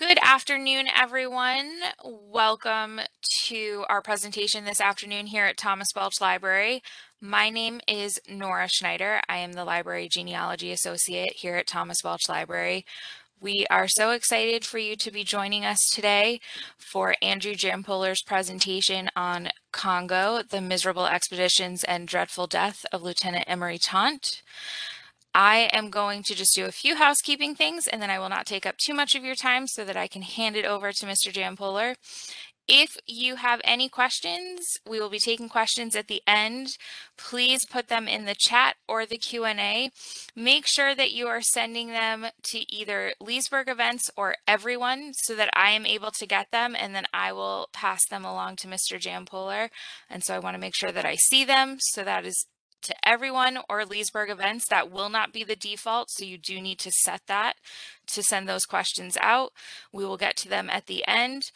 Good afternoon, everyone. Welcome to our presentation this afternoon here at Thomas Balch Library. My name is Nora Schneider. I am the Library Genealogy Associate here at Thomas Balch Library. We are so excited for you to be joining us today for Andrew Jampoler's presentation on Congo, the miserable expeditions and dreadful death of Lieutenant Emory Taunt. I am going to just do a few housekeeping things and then I will not take up too much of your time so that I can hand it over to Mr. Jampoler. If you have any questions, we will be taking questions at the end. Please put them in the chat or the Q&A. Make sure that you are sending them to either Leesburg events or everyone so that I am able to get them and then I will pass them along to Mr. Jampoler. And so I want to make sure that I see them. So that is to everyone or Leesburg events. That will not be the default, so you do need to set that to send those questions out. We will get to them at the end.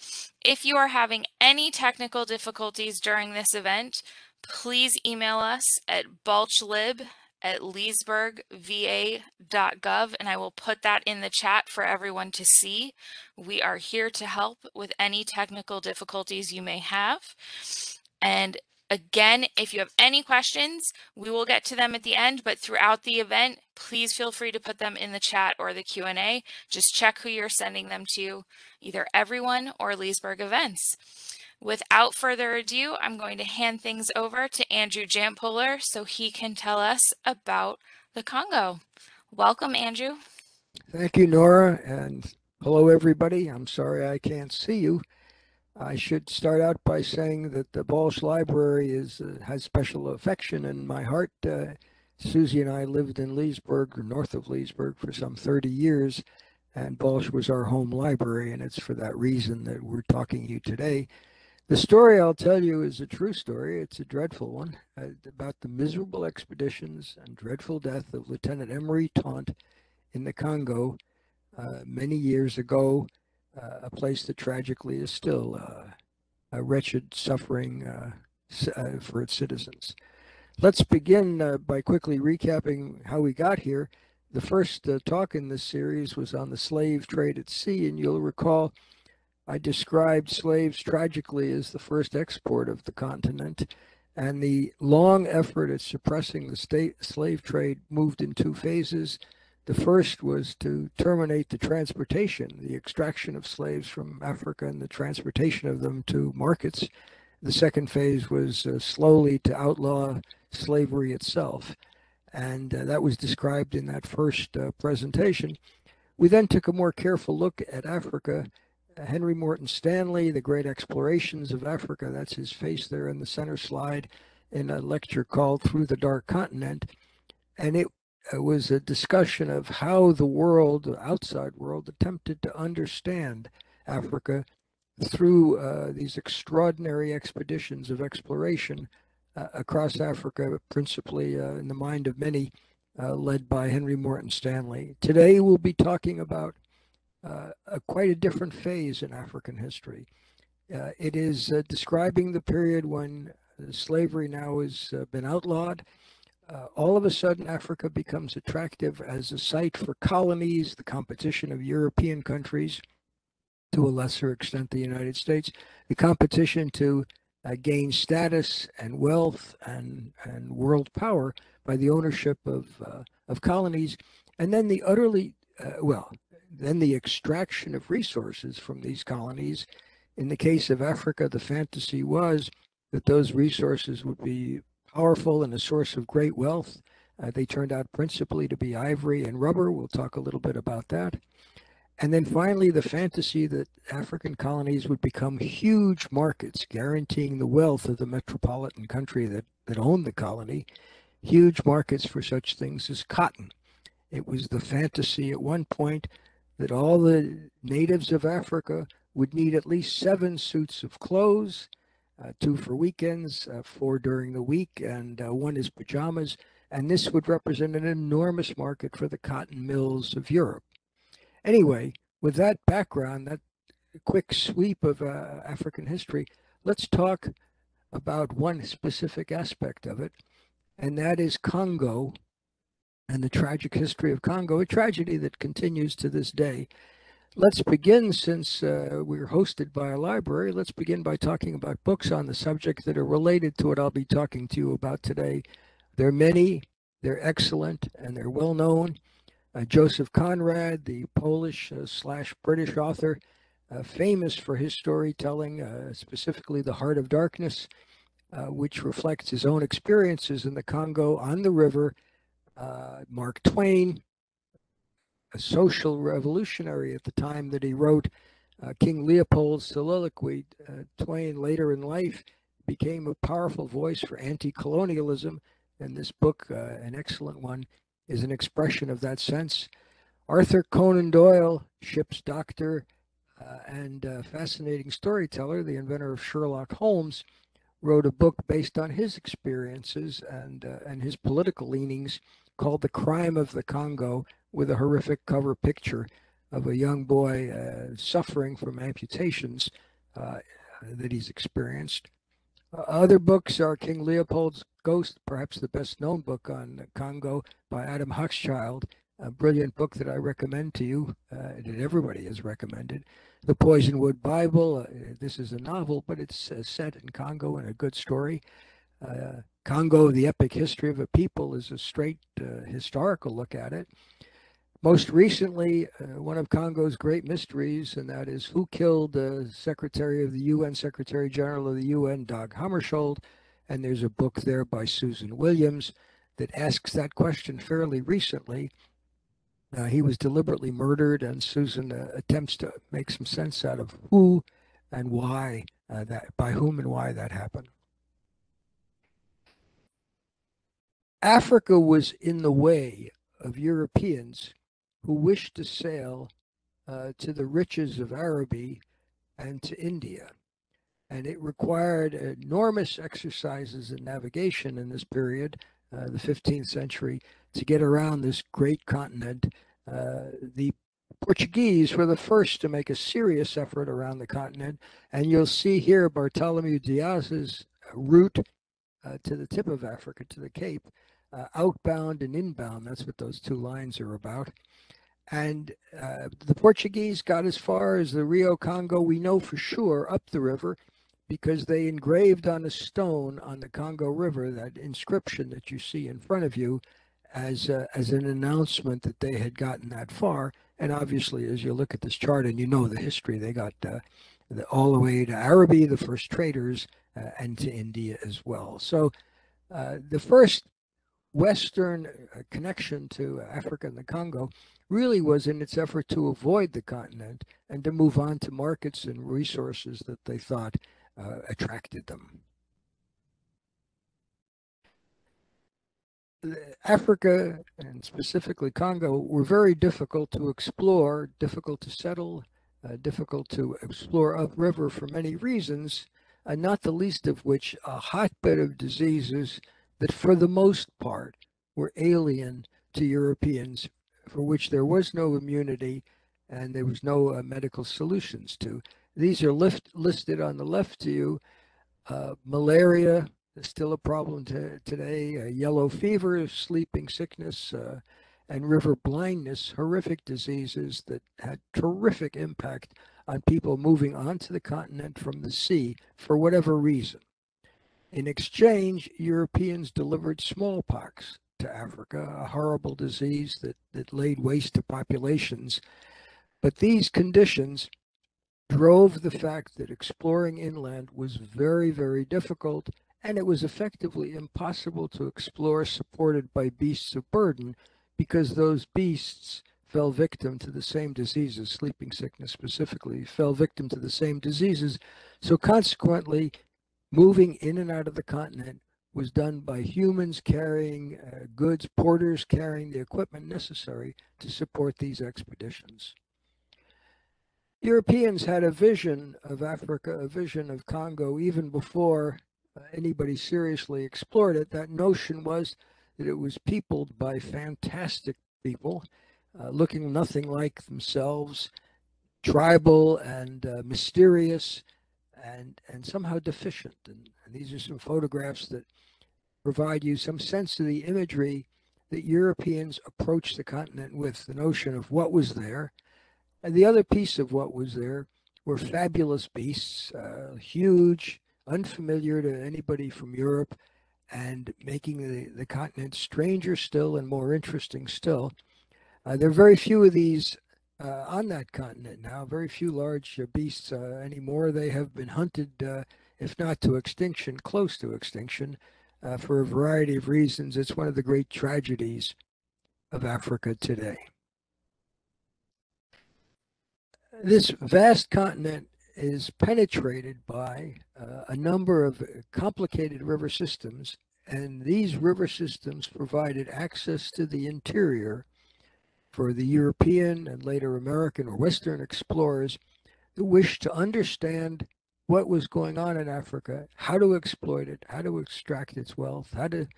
If you are having any technical difficulties during this event, please email us at balchlib at leesburgva.gov and I will put that in the chat for everyone to see. We are here to help with any technical difficulties you may have. And Again, if you have any questions, we will get to them at the end, but throughout the event, please feel free to put them in the chat or the Q&A. Just check who you're sending them to, either everyone or Leesburg events. Without further ado, I'm going to hand things over to Andrew Jampoler so he can tell us about the Congo. Welcome, Andrew. Thank you, Nora, and hello, everybody. I'm sorry I can't see you. I should start out by saying that the Balch Library is uh, has special affection in my heart. Uh, Susie and I lived in Leesburg, or north of Leesburg, for some 30 years, and Balch was our home library, and it's for that reason that we're talking to you today. The story I'll tell you is a true story. It's a dreadful one uh, about the miserable expeditions and dreadful death of Lieutenant Emory Taunt in the Congo uh, many years ago uh, a place that tragically is still uh, a wretched suffering uh, uh, for its citizens. Let's begin uh, by quickly recapping how we got here. The first talk in this series was on the slave trade at sea, and you'll recall I described slaves tragically as the first export of the continent, and the long effort at suppressing the state slave trade moved in two phases. The first was to terminate the transportation, the extraction of slaves from Africa and the transportation of them to markets. The second phase was uh, slowly to outlaw slavery itself. And uh, that was described in that first uh, presentation. We then took a more careful look at Africa. Henry Morton Stanley, The Great Explorations of Africa, that's his face there in the center slide, in a lecture called Through the Dark Continent. And it it was a discussion of how the world, the outside world, attempted to understand Africa through uh, these extraordinary expeditions of exploration uh, across Africa, principally uh, in the mind of many, uh, led by Henry Morton Stanley. Today, we'll be talking about uh, a, quite a different phase in African history. Uh, it is describing the period when slavery now has been outlawed uh, all of a sudden Africa becomes attractive as a site for colonies, the competition of European countries, to a lesser extent the United States, the competition to uh, gain status and wealth and, and world power by the ownership of, uh, of colonies, and then the utterly, uh, well, then the extraction of resources from these colonies. In the case of Africa, the fantasy was that those resources would be powerful and a source of great wealth. Uh, they turned out principally to be ivory and rubber. We'll talk a little bit about that. And then finally, the fantasy that African colonies would become huge markets, guaranteeing the wealth of the metropolitan country that, that owned the colony, huge markets for such things as cotton. It was the fantasy at one point that all the natives of Africa would need at least seven suits of clothes, uh, two for weekends, uh, four during the week, and uh, one is pajamas. And this would represent an enormous market for the cotton mills of Europe. Anyway, with that background, that quick sweep of uh, African history, let's talk about one specific aspect of it, and that is Congo and the tragic history of Congo, a tragedy that continues to this day. Let's begin, since uh, we're hosted by a library, let's begin by talking about books on the subject that are related to what I'll be talking to you about today. There are many, they're excellent, and they're well known. Uh, Joseph Conrad, the Polish uh, slash British author, uh, famous for his storytelling, uh, specifically The Heart of Darkness, uh, which reflects his own experiences in the Congo on the river. Mark Twain, a social revolutionary at the time that he wrote uh, King Leopold's soliloquy. Uh, Twain, later in life, became a powerful voice for anti colonialism, and this book, uh, an excellent one, is an expression of that sense. Arthur Conan Doyle, ship's doctor uh, and fascinating storyteller, the inventor of Sherlock Holmes, wrote a book based on his experiences and, uh, and his political leanings called The Crime of the Congo, with a horrific cover picture of a young boy uh, suffering from amputations uh, that he's experienced. Uh, other books are King Leopold's Ghost, perhaps the best known book on Congo by Adam Hochschild, a brilliant book that I recommend to you, uh, that everybody has recommended. The Poisonwood Bible, uh, this is a novel, but it's uh, set in Congo and a good story. Congo, the epic history of a people, is a straight historical look at it. Most recently, uh, one of Congo's great mysteries, and that is who killed the Secretary of the UN, Secretary General of the UN, Dag Hammarskjöld. And there's a book there by Susan Williams that asks that question fairly recently. Uh, he was deliberately murdered, and Susan uh, attempts to make some sense out of who and why uh, that, by whom and why that happened. Africa was in the way of Europeans who wished to sail uh, to the riches of Araby and to India. And it required enormous exercises in navigation in this period, uh, the 15th century, to get around this great continent. Uh, the Portuguese were the first to make a serious effort around the continent. And you'll see here Bartholomew Diaz's route uh, to the tip of Africa, to the Cape, uh, outbound and inbound. That's what those two lines are about. And uh, the Portuguese got as far as the Rio Congo, we know for sure, up the river, because they engraved on a stone on the Congo River that inscription that you see in front of you as, uh, as an announcement that they had gotten that far. And obviously, as you look at this chart and you know the history, they got uh, the, all the way to Araby, the first traders, uh, and to India as well. So uh, the first Western uh, connection to Africa and the Congo really was in its effort to avoid the continent and to move on to markets and resources that they thought uh, attracted them. Africa and specifically Congo were very difficult to explore, difficult to settle, uh, difficult to explore upriver for many reasons, and not the least of which a hotbed of diseases that for the most part were alien to Europeans for which there was no immunity and there was no uh, medical solutions to. These are lift, listed on the left to you. Uh, malaria is still a problem to, today. Uh, yellow fever, sleeping sickness, uh, and river blindness, horrific diseases that had terrific impact on people moving onto the continent from the sea for whatever reason. In exchange, Europeans delivered smallpox, to Africa, a horrible disease that, that laid waste to populations. But these conditions drove the fact that exploring inland was very, very difficult, and it was effectively impossible to explore supported by beasts of burden because those beasts fell victim to the same diseases, sleeping sickness specifically, fell victim to the same diseases. So consequently, moving in and out of the continent was done by humans carrying uh, goods, porters carrying the equipment necessary to support these expeditions. Europeans had a vision of Africa, a vision of Congo, even before uh, anybody seriously explored it. That notion was that it was peopled by fantastic people, uh, looking nothing like themselves, tribal and uh, mysterious, and and somehow deficient. And, and these are some photographs that provide you some sense of the imagery that Europeans approached the continent with the notion of what was there. And the other piece of what was there were fabulous beasts, uh, huge, unfamiliar to anybody from Europe, and making the, the continent stranger still and more interesting still. Uh, there are very few of these uh, on that continent now, very few large uh, beasts uh, anymore. They have been hunted, uh, if not to extinction, close to extinction, uh, for a variety of reasons. It's one of the great tragedies of Africa today. This vast continent is penetrated by uh, a number of complicated river systems, and these river systems provided access to the interior for the European and later American or Western explorers who wished to understand what was going on in Africa, how to exploit it, how to extract its wealth, how to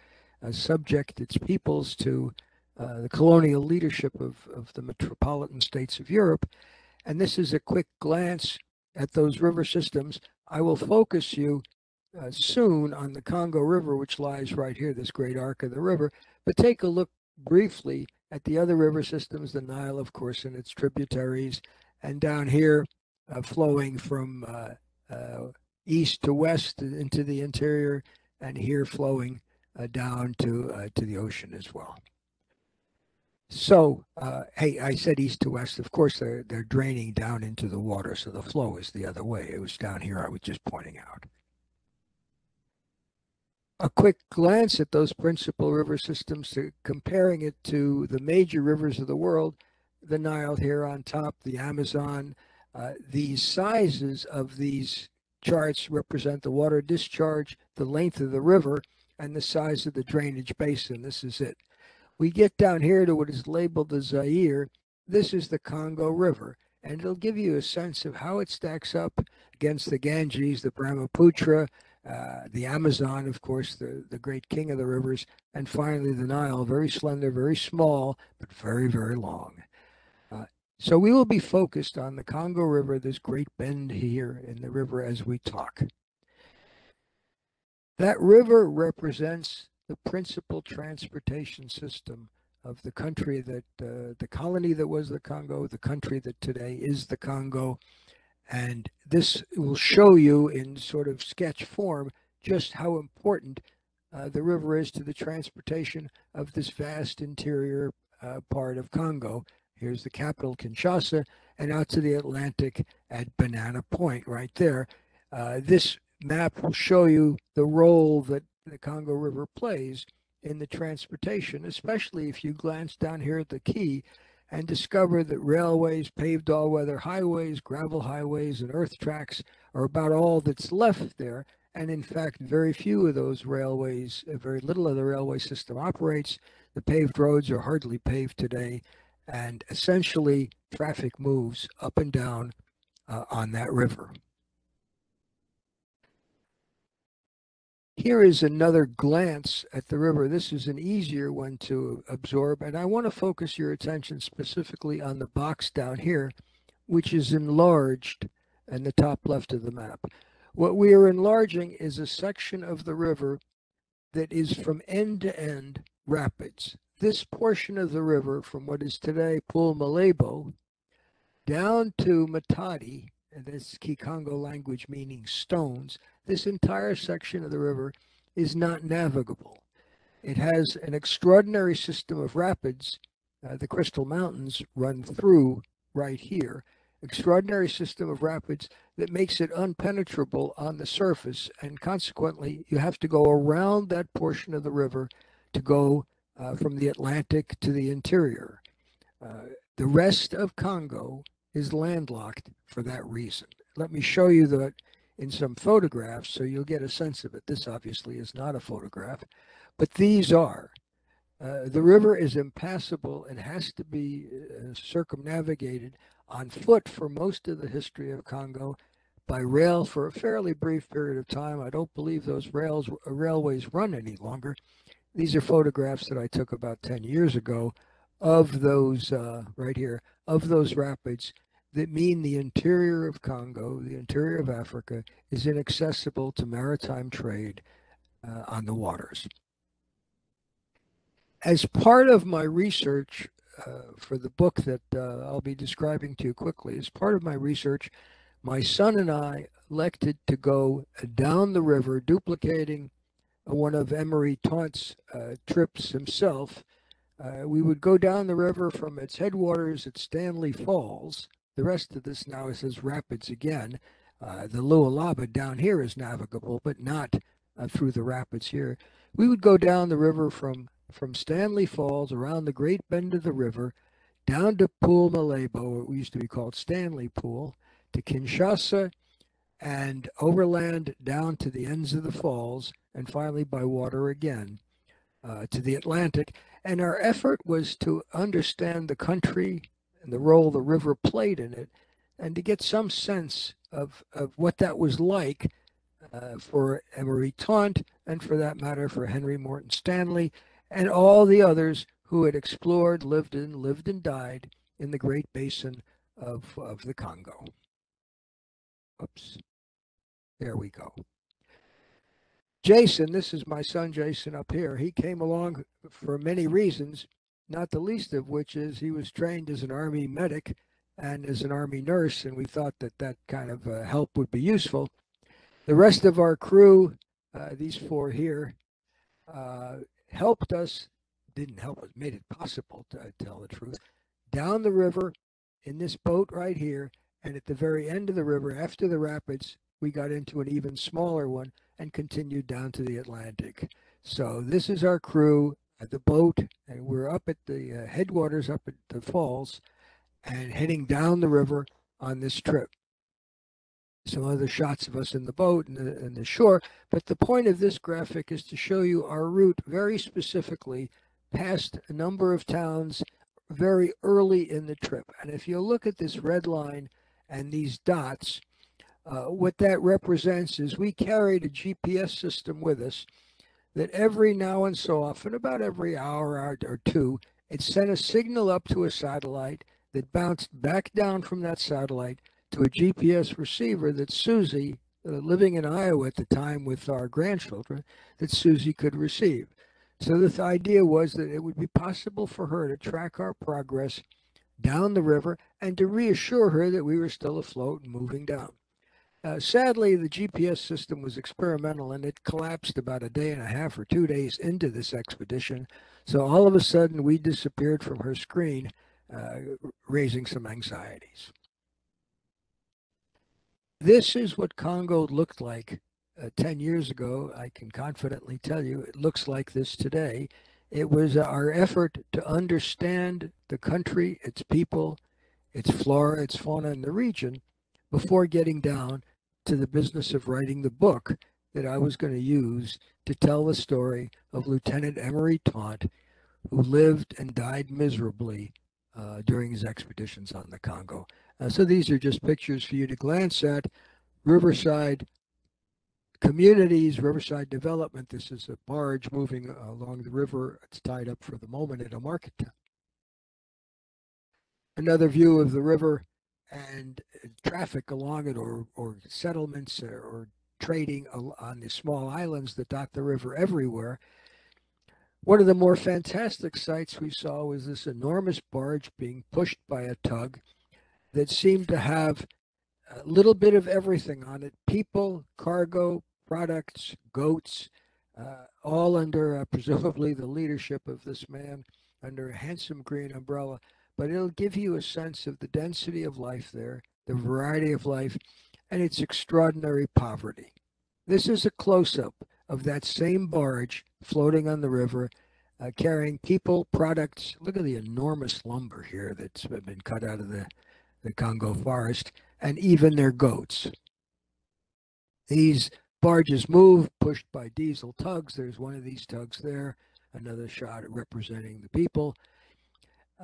uh, subject its peoples to uh, the colonial leadership of, of the metropolitan states of Europe. And this is a quick glance at those river systems. I will focus you uh, soon on the Congo River, which lies right here, this great arc of the river. But take a look briefly at the other river systems, the Nile, of course, and its tributaries, and down here, uh, flowing from uh, uh, east to west into the interior, and here flowing uh, down to uh, to the ocean as well. So, hey, I said east to west. Of course, they're they're draining down into the water, so the flow is the other way. It was down here. I was just pointing out. A quick glance at those principal river systems, comparing it to the major rivers of the world, the Nile here on top, the Amazon. Uh, these sizes of these charts represent the water discharge, the length of the river, and the size of the drainage basin. This is it. We get down here to what is labeled the Zaire. This is the Congo River, and it'll give you a sense of how it stacks up against the Ganges, the Brahmaputra, uh, the Amazon, of course, the, the great king of the rivers, and finally the Nile, very slender, very small, but very, very long. Uh, so we will be focused on the Congo River, this great bend here in the river as we talk. That river represents the principal transportation system of the country that uh, the colony that was the Congo, the country that today is the Congo. And this will show you in sort of sketch form just how important uh, the river is to the transportation of this vast interior uh, part of Congo. Here's the capital, Kinshasa, and out to the Atlantic at Banana Point right there. Uh, this map will show you the role that the Congo River plays in the transportation, especially if you glance down here at the key and discover that railways, paved all-weather highways, gravel highways, and earth tracks are about all that's left there. And in fact, very few of those railways, uh, very little of the railway system operates. The paved roads are hardly paved today. And essentially, traffic moves up and down uh, on that river. Here is another glance at the river. This is an easier one to absorb, and I want to focus your attention specifically on the box down here, which is enlarged in the top left of the map. What we are enlarging is a section of the river that is from end to end rapids. This portion of the river from what is today Pool Malebo down to Matadi, and this Kikongo language meaning stones, this entire section of the river is not navigable. It has an extraordinary system of rapids. Uh, the Crystal Mountains run through right here. Extraordinary system of rapids that makes it unpenetrable on the surface, and consequently, you have to go around that portion of the river to go uh, from the Atlantic to the interior. Uh, the rest of Congo is landlocked for that reason. Let me show you that in some photographs so you'll get a sense of it. This obviously is not a photograph, but these are. Uh, the river is impassable and has to be uh, circumnavigated on foot for most of the history of Congo, by rail for a fairly brief period of time. I don't believe those rails uh, railways run any longer. These are photographs that I took about 10 years ago of those uh, right here, of those rapids that mean the interior of Congo, the interior of Africa, is inaccessible to maritime trade uh, on the waters. As part of my research uh, for the book that uh, I'll be describing to you quickly. As part of my research, my son and I elected to go down the river, duplicating one of Emory Taunt's uh, trips himself. Uh, we would go down the river from its headwaters at Stanley Falls. The rest of this now says rapids again. Uh, the Lualaba down here is navigable, but not uh, through the rapids here. We would go down the river from from Stanley Falls around the Great Bend of the river, down to Pool Malebo, what used to be called Stanley Pool, to Kinshasa, and overland down to the ends of the falls, and finally by water again uh, to the Atlantic. And our effort was to understand the country and the role the river played in it, and to get some sense of, of what that was like uh, for Emory Taunt, and for that matter, for Henry Morton Stanley, and all the others who had explored, lived in, lived and died in the Great Basin of, of the Congo. Oops. There we go. Jason, this is my son Jason up here. He came along for many reasons, not the least of which is he was trained as an Army medic and as an Army nurse, and we thought that that kind of uh, help would be useful. The rest of our crew, uh, these four here, uh, helped us, didn't help us, made it possible to tell the truth, down the river in this boat right here. And at the very end of the river, after the rapids, we got into an even smaller one and continued down to the Atlantic. So this is our crew the boat, and we're up at the uh, headwaters, up at the falls, and heading down the river on this trip some other shots of us in the boat and the, and the shore. But the point of this graphic is to show you our route very specifically past a number of towns very early in the trip. And if you look at this red line and these dots, uh, what that represents is we carried a GPS system with us that every now and so often, about every hour or two, it sent a signal up to a satellite that bounced back down from that satellite to a GPS receiver that Susie, uh, living in Iowa at the time with our grandchildren, that Susie could receive. So the idea was that it would be possible for her to track our progress down the river and to reassure her that we were still afloat and moving down. Uh, sadly, the GPS system was experimental and it collapsed about a day and a half or two days into this expedition. So all of a sudden, we disappeared from her screen, uh, raising some anxieties. This is what Congo looked like uh, 10 years ago. I can confidently tell you it looks like this today. It was our effort to understand the country, its people, its flora, its fauna, and the region before getting down to the business of writing the book that I was going to use to tell the story of Lieutenant Emory Taunt, who lived and died miserably uh, during his expeditions on the Congo. Uh, so these are just pictures for you to glance at. Riverside communities, Riverside development. This is a barge moving along the river. It's tied up for the moment at a market town. Another view of the river and uh, traffic along it or, or settlements or, or trading on the small islands that dot the river everywhere. One of the more fantastic sights we saw was this enormous barge being pushed by a tug that seemed to have a little bit of everything on it people, cargo, products, goats, uh, all under uh, presumably the leadership of this man under a handsome green umbrella. But it'll give you a sense of the density of life there, the variety of life, and its extraordinary poverty. This is a close up of that same barge floating on the river, uh, carrying people, products. Look at the enormous lumber here that's been cut out of the the Congo forest, and even their goats. These barges move, pushed by diesel tugs. There's one of these tugs there, another shot representing the people.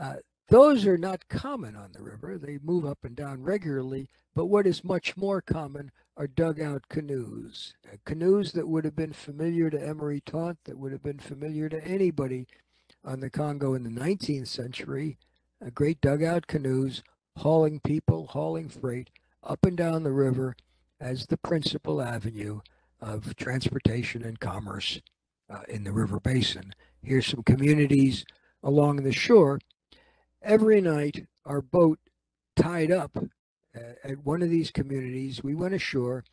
Uh, those are not common on the river. They move up and down regularly, but what is much more common are dugout canoes. Uh, canoes that would have been familiar to Emory Taunt, that would have been familiar to anybody on the Congo in the 19th century. Uh, great dugout canoes hauling people, hauling freight up and down the river as the principal avenue of transportation and commerce uh, in the river basin. Here's some communities along the shore. Every night, our boat tied up at one of these communities, we went ashore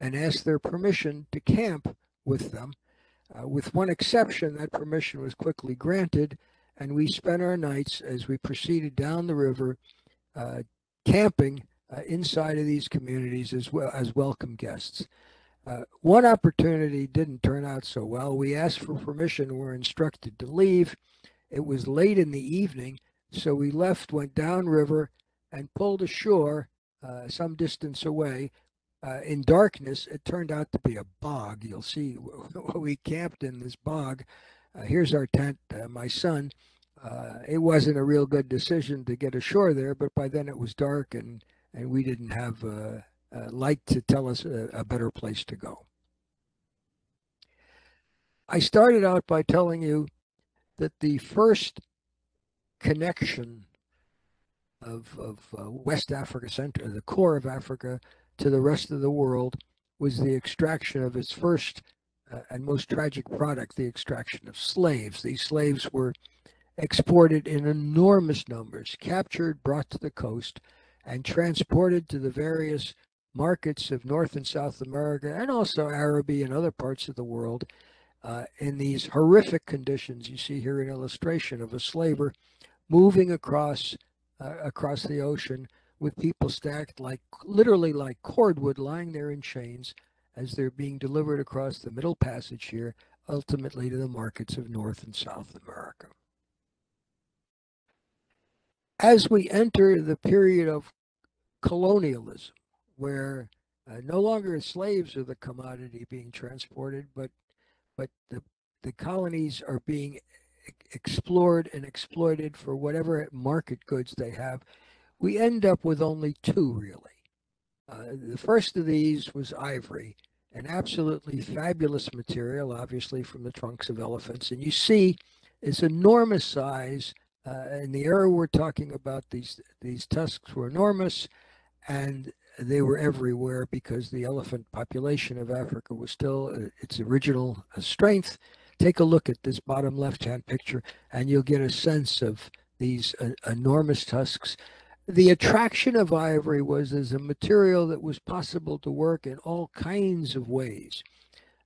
and asked their permission to camp with them. Uh, with one exception, that permission was quickly granted, and we spent our nights as we proceeded down the river uh, camping uh, inside of these communities as well as welcome guests. Uh, one opportunity didn't turn out so well. We asked for permission, we were instructed to leave. It was late in the evening, so we left, went downriver, and pulled ashore uh, some distance away. Uh, in darkness, it turned out to be a bog. You'll see we camped in this bog. Uh, here's our tent. Uh, my son. Uh, it wasn't a real good decision to get ashore there, but by then it was dark and and we didn't have uh, light to tell us a, a better place to go. I started out by telling you that the first connection of, of uh, West Africa Center, the core of Africa, to the rest of the world was the extraction of its first uh, and most tragic product, the extraction of slaves. These slaves were exported in enormous numbers, captured, brought to the coast, and transported to the various markets of North and South America and also Araby and other parts of the world uh, in these horrific conditions. You see here an illustration of a slaver moving across uh, across the ocean with people stacked like literally like cordwood lying there in chains as they're being delivered across the middle passage here, ultimately to the markets of North and South America. As we enter the period of colonialism, where uh, no longer slaves are the commodity being transported, but but the the colonies are being explored and exploited for whatever market goods they have, we end up with only two really. Uh, the first of these was ivory, an absolutely fabulous material, obviously from the trunks of elephants. And you see its enormous size. Uh, in the era we're talking about, these these tusks were enormous, and they were everywhere because the elephant population of Africa was still uh, its original uh, strength Take a look at this bottom left-hand picture and you'll get a sense of these uh, enormous tusks. The attraction of ivory was as a material that was possible to work in all kinds of ways.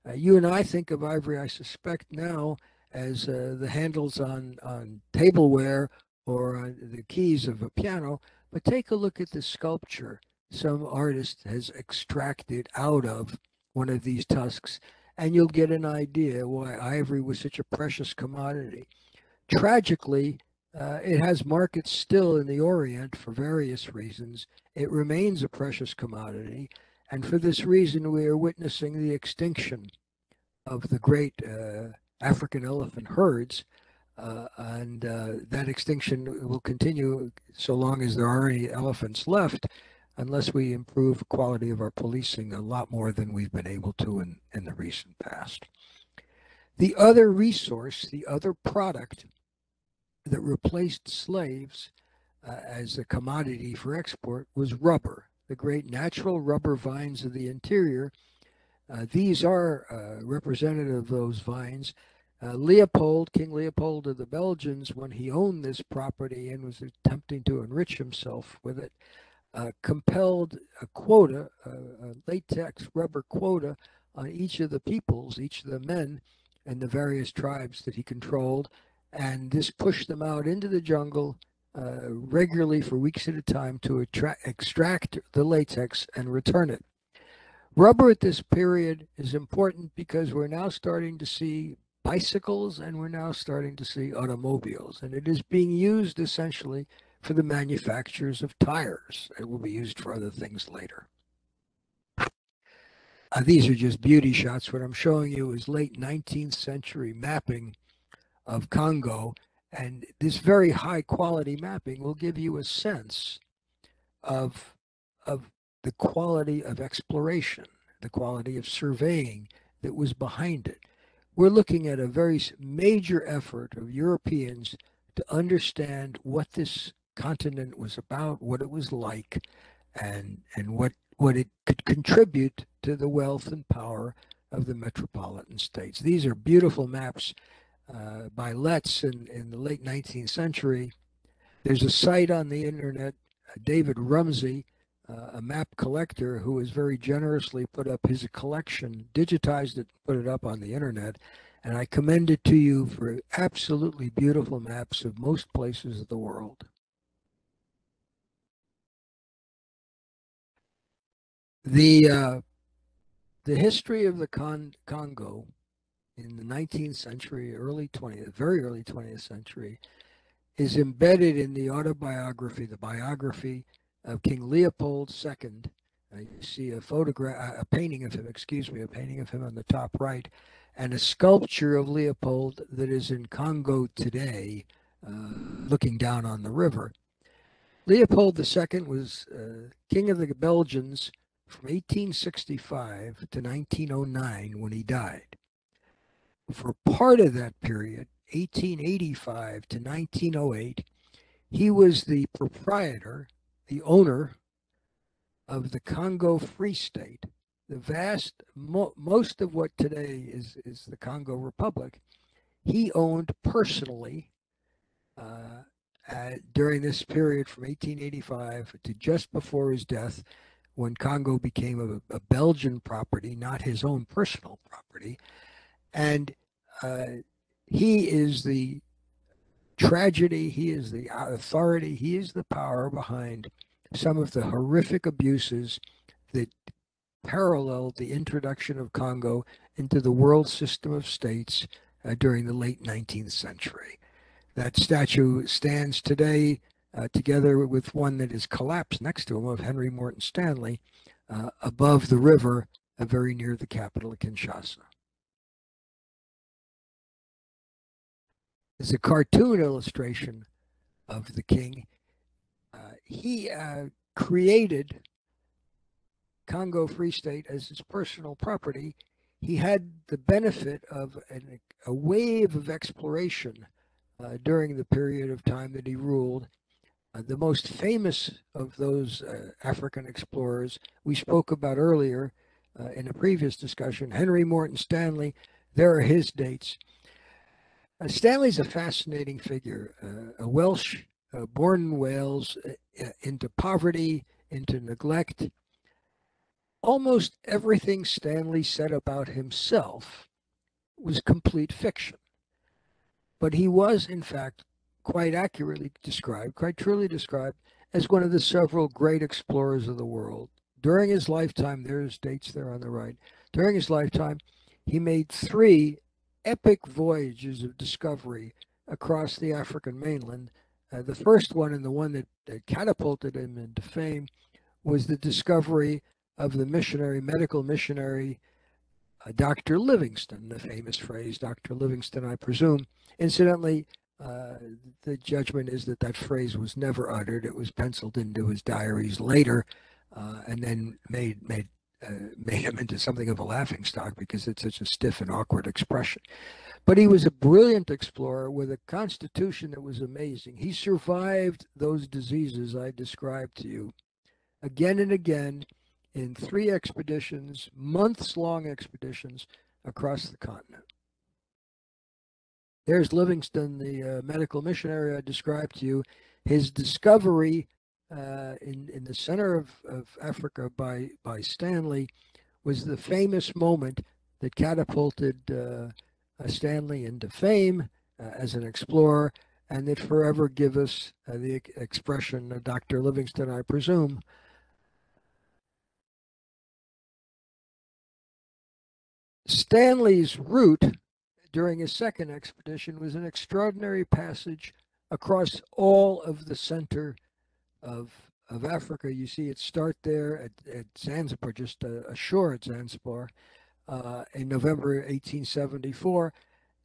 Uh, you and I think of ivory, I suspect now, as uh, the handles on, on tableware or on the keys of a piano, but take a look at the sculpture some artist has extracted out of one of these tusks and you'll get an idea why ivory was such a precious commodity. Tragically, uh, it has markets still in the Orient for various reasons. It remains a precious commodity, and for this reason, we are witnessing the extinction of the great uh, African elephant herds. Uh, and uh, that extinction will continue so long as there are any elephants left unless we improve the quality of our policing a lot more than we've been able to in, in the recent past. The other resource, the other product that replaced slaves uh, as a commodity for export was rubber, the great natural rubber vines of the interior. Uh, these are uh, representative of those vines. Uh, Leopold, King Leopold of the Belgians, when he owned this property and was attempting to enrich himself with it, uh, compelled a quota, a latex rubber quota on each of the peoples, each of the men and the various tribes that he controlled. And this pushed them out into the jungle uh, regularly for weeks at a time to extract the latex and return it. Rubber at this period is important because we're now starting to see bicycles and we're now starting to see automobiles. And it is being used essentially for the manufacturers of tires. It will be used for other things later. Uh, these are just beauty shots. What I'm showing you is late 19th century mapping of Congo. And this very high quality mapping will give you a sense of, of the quality of exploration, the quality of surveying that was behind it. We're looking at a very major effort of Europeans to understand what this continent was about, what it was like, and and what what it could contribute to the wealth and power of the metropolitan states. These are beautiful maps uh, by Letts in, in the late 19th century. There's a site on the internet, uh, David Rumsey, uh, a map collector who has very generously put up his collection, digitized it, put it up on the internet, and I commend it to you for absolutely beautiful maps of most places of the world. The uh, the history of the Con- Congo in the 19th century, early 20th, very early 20th century, is embedded in the autobiography, the biography of King Leopold II. Uh, you see a photograph, a painting of him, excuse me, a painting of him on the top right, and a sculpture of Leopold that is in Congo today, uh, looking down on the river. Leopold II was uh, king of the Belgians from 1865 to 1909 when he died. For part of that period, 1885 to 1908, he was the proprietor, the owner of the Congo Free State, the vast, mo- most of what today is, is the Congo Republic, he owned personally uh, during this period from 1885 to just before his death when Congo became a, a Belgian property, not his own personal property. And uh, he is the tragedy, he is the authority, he is the power behind some of the horrific abuses that paralleled the introduction of Congo into the world system of states uh, during the late 19th century. That statue stands today uh, together with one that is collapsed next to him of Henry Morton Stanley uh, above the river, uh, very near the capital of Kinshasa. There's a cartoon illustration of the king. Uh, he uh, created Congo Free State as his personal property. He had the benefit of an, a wave of exploration uh, during the period of time that he ruled the most famous of those uh, African explorers we spoke about earlier uh, in a previous discussion, Henry Morton Stanley, there are his dates. Uh, Stanley's a fascinating figure, uh, a Welsh, uh, born in Wales, into poverty, into neglect. Almost everything Stanley said about himself was complete fiction. But he was, in fact, quite accurately described, quite truly described, as one of the several great explorers of the world. During his lifetime, there's dates there on the right. During his lifetime, he made three epic voyages of discovery across the African mainland. Uh, the first one, and the one that, that catapulted him into fame, was the discovery of the missionary, medical missionary, uh, Dr. Livingstone, the famous phrase, Dr. Livingstone, I presume. Incidentally, uh, the judgment is that that phrase was never uttered. It was penciled into his diaries later, uh, and then made made uh, made him into something of a laughing stock because it's such a stiff and awkward expression. But he was a brilliant explorer with a constitution that was amazing. He survived those diseases I described to you again and again in three expeditions, months long expeditions across the continent. There's Livingstone, the uh, medical missionary I described to you. His discovery uh, in, in the center of, of Africa by, by Stanley was the famous moment that catapulted uh, uh Stanley into fame uh, as an explorer and that forever give us uh, the expression, Dr. Livingstone, I presume, Stanley's route during his second expedition was an extraordinary passage across all of the center of of Africa. You see it start there at, at Zanzibar, just ashore at Zanzibar, uh, in November 1874,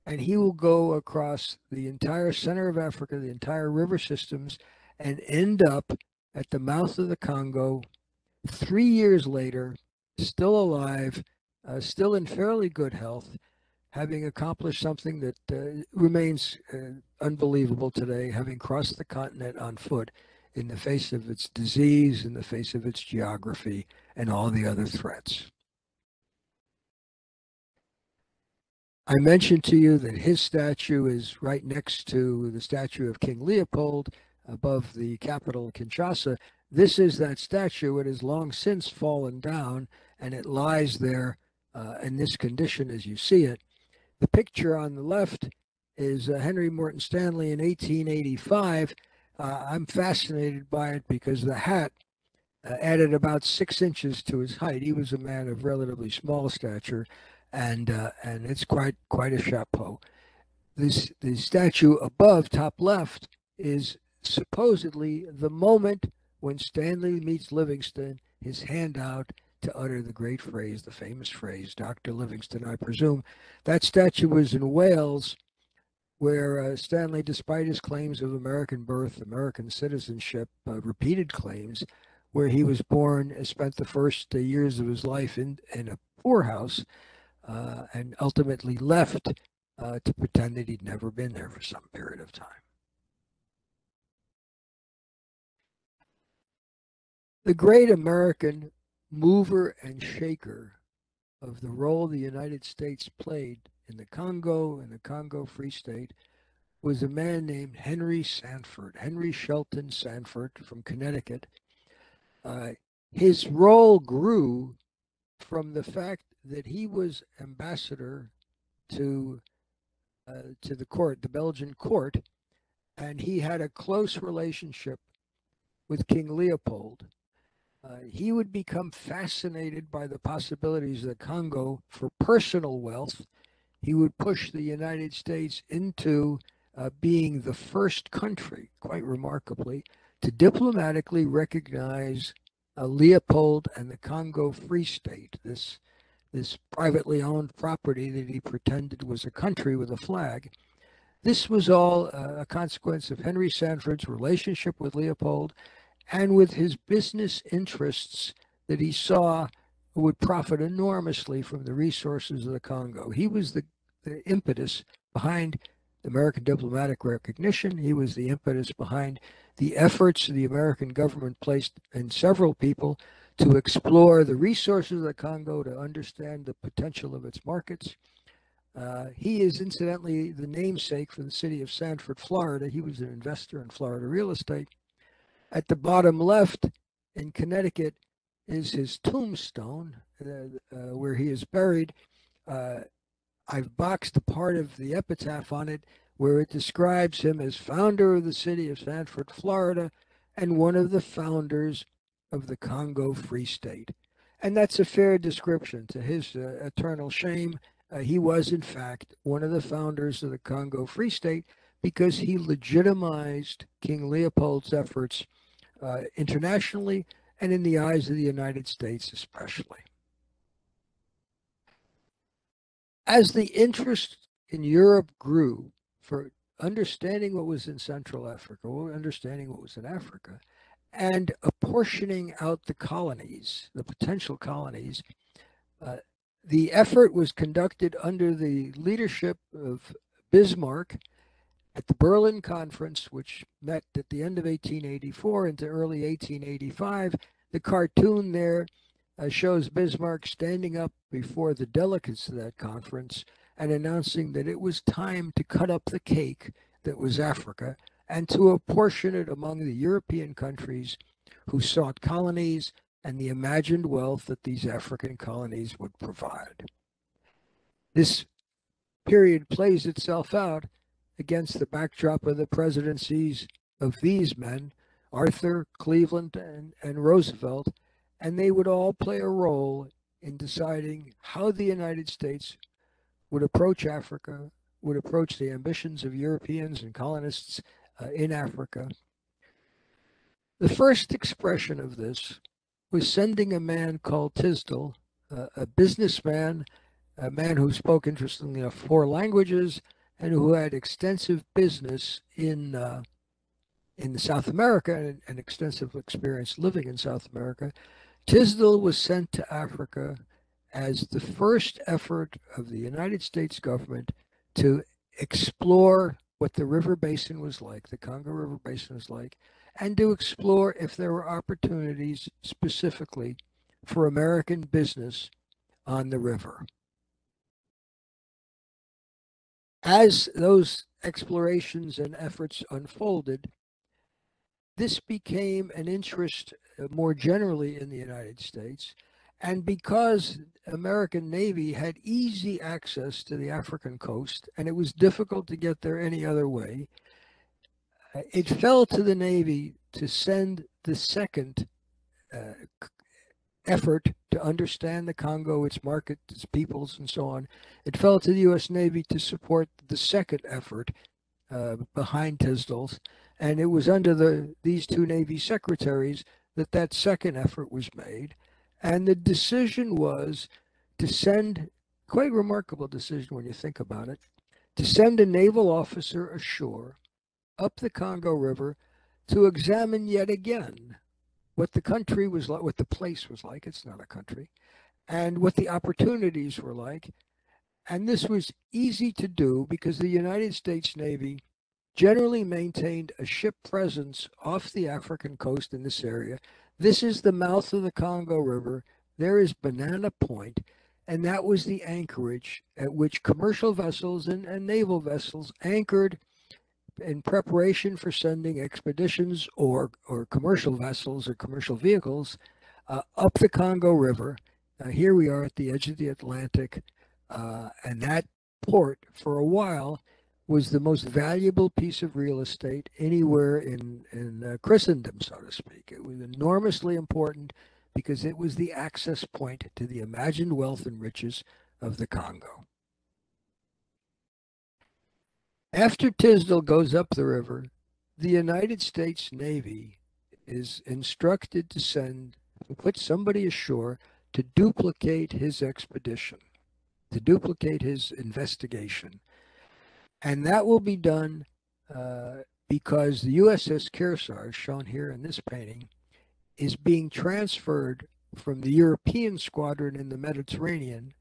and he will go across the entire center of Africa, the entire river systems, and end up at the mouth of the Congo. Three years later, still alive, uh, still in fairly good health, having accomplished something that uh, remains uh, unbelievable today, having crossed the continent on foot in the face of its disease, in the face of its geography, and all the other threats. I mentioned to you that his statue is right next to the statue of King Leopold, above the capital, Kinshasa. This is that statue. It has long since fallen down and it lies there uh, in this condition as you see it. The picture on the left is uh, Henry Morton Stanley in 1885. Uh, I'm fascinated by it because the hat uh, added about six inches to his height. He was a man of relatively small stature, and uh, and it's quite quite a chapeau. This the statue above, top left, is supposedly the moment when Stanley meets Livingstone, his hand out to utter the great phrase, the famous phrase, Dr. Livingstone, I presume. That statue was in Wales, where uh, Stanley, despite his claims of American birth, American citizenship, uh, repeated claims, where he was born, and spent the first uh, years of his life in, in a poorhouse, uh, and ultimately left uh, to pretend that he'd never been there for some period of time. The great American mover and shaker of the role the United States played in the Congo and the Congo Free State was a man named Henry Sanford, Henry Shelton Sanford from Connecticut. Uh, his role grew from the fact that he was ambassador to uh, to the court, the Belgian court, and he had a close relationship with King Leopold. Uh, he would become fascinated by the possibilities of the Congo for personal wealth. He would push the United States into uh, being the first country, quite remarkably, to diplomatically recognize uh, Leopold and the Congo Free State, this, this privately owned property that he pretended was a country with a flag. This was all uh, a consequence of Henry Sanford's relationship with Leopold and with his business interests that he saw would profit enormously from the resources of the Congo. He was the, the impetus behind the American diplomatic recognition. He was the impetus behind the efforts the American government placed in several people to explore the resources of the Congo to understand the potential of its markets. Uh, he is incidentally the namesake for the city of Sanford, Florida. He was an investor in Florida real estate. At the bottom left in Connecticut is his tombstone uh, uh, where he is buried. Uh, I've boxed a part of the epitaph on it where it describes him as founder of the city of Sanford, Florida, and one of the founders of the Congo Free State. And that's a fair description to his uh, eternal shame. Uh, he was, in fact, one of the founders of the Congo Free State because he legitimized King Leopold's efforts uh, internationally and in the eyes of the United States especially. As the interest in Europe grew for understanding what was in Central Africa, or understanding what was in Africa, and apportioning out the colonies, the potential colonies, uh, the effort was conducted under the leadership of Bismarck at the Berlin Conference, which met at the end of 1884 into early 1885, the cartoon there uh, shows Bismarck standing up before the delegates of that conference and announcing that it was time to cut up the cake that was Africa and to apportion it among the European countries who sought colonies and the imagined wealth that these African colonies would provide. This period plays itself out against the backdrop of the presidencies of these men, Arthur, Cleveland, and, and Roosevelt, and they would all play a role in deciding how the United States would approach Africa, would approach the ambitions of Europeans and colonists uh, in Africa. The first expression of this was sending a man called Tisdall, uh, a businessman, a man who spoke, interestingly enough, four languages, and who had extensive business in uh, in South America and, and, extensive experience living in South America. Tisdall was sent to Africa as the first effort of the United States government to explore what the river basin was like, the Congo River Basin was like, and to explore if there were opportunities specifically for American business on the river as those explorations and efforts unfolded, this became an interest uh, more generally in the United States. And because American Navy had easy access to the African coast and it was difficult to get there any other way, uh, it fell to the Navy to send the second uh, effort to understand the Congo, its market, its peoples, and so on. It fell to the U.S. Navy to support the second effort uh, behind Tisdall's, and it was under the these two Navy secretaries that that second effort was made, and the decision was to send quite remarkable decision when you think about it, to send a naval officer ashore up the Congo River to examine yet again what the country was like, what the place was like. It's not a country, and what the opportunities were like. And this was easy to do because the United States Navy generally maintained a ship presence off the African coast in this area. This is the mouth of the Congo River. There is Banana Point, and that was the anchorage at which commercial vessels and, and naval vessels anchored in preparation for sending expeditions or, or commercial vessels or commercial vehicles uh, up the Congo River. Uh, here we are at the edge of the Atlantic, uh, and that port for a while was the most valuable piece of real estate anywhere in, in uh, Christendom, so to speak. It was enormously important because it was the access point to the imagined wealth and riches of the Congo. After Tisdall goes up the river, the United States Navy is instructed to send, put somebody ashore to duplicate his expedition, to duplicate his investigation. And that will be done uh, because the USS Kearsarge, shown here in this painting, is being transferred from the European squadron in the Mediterranean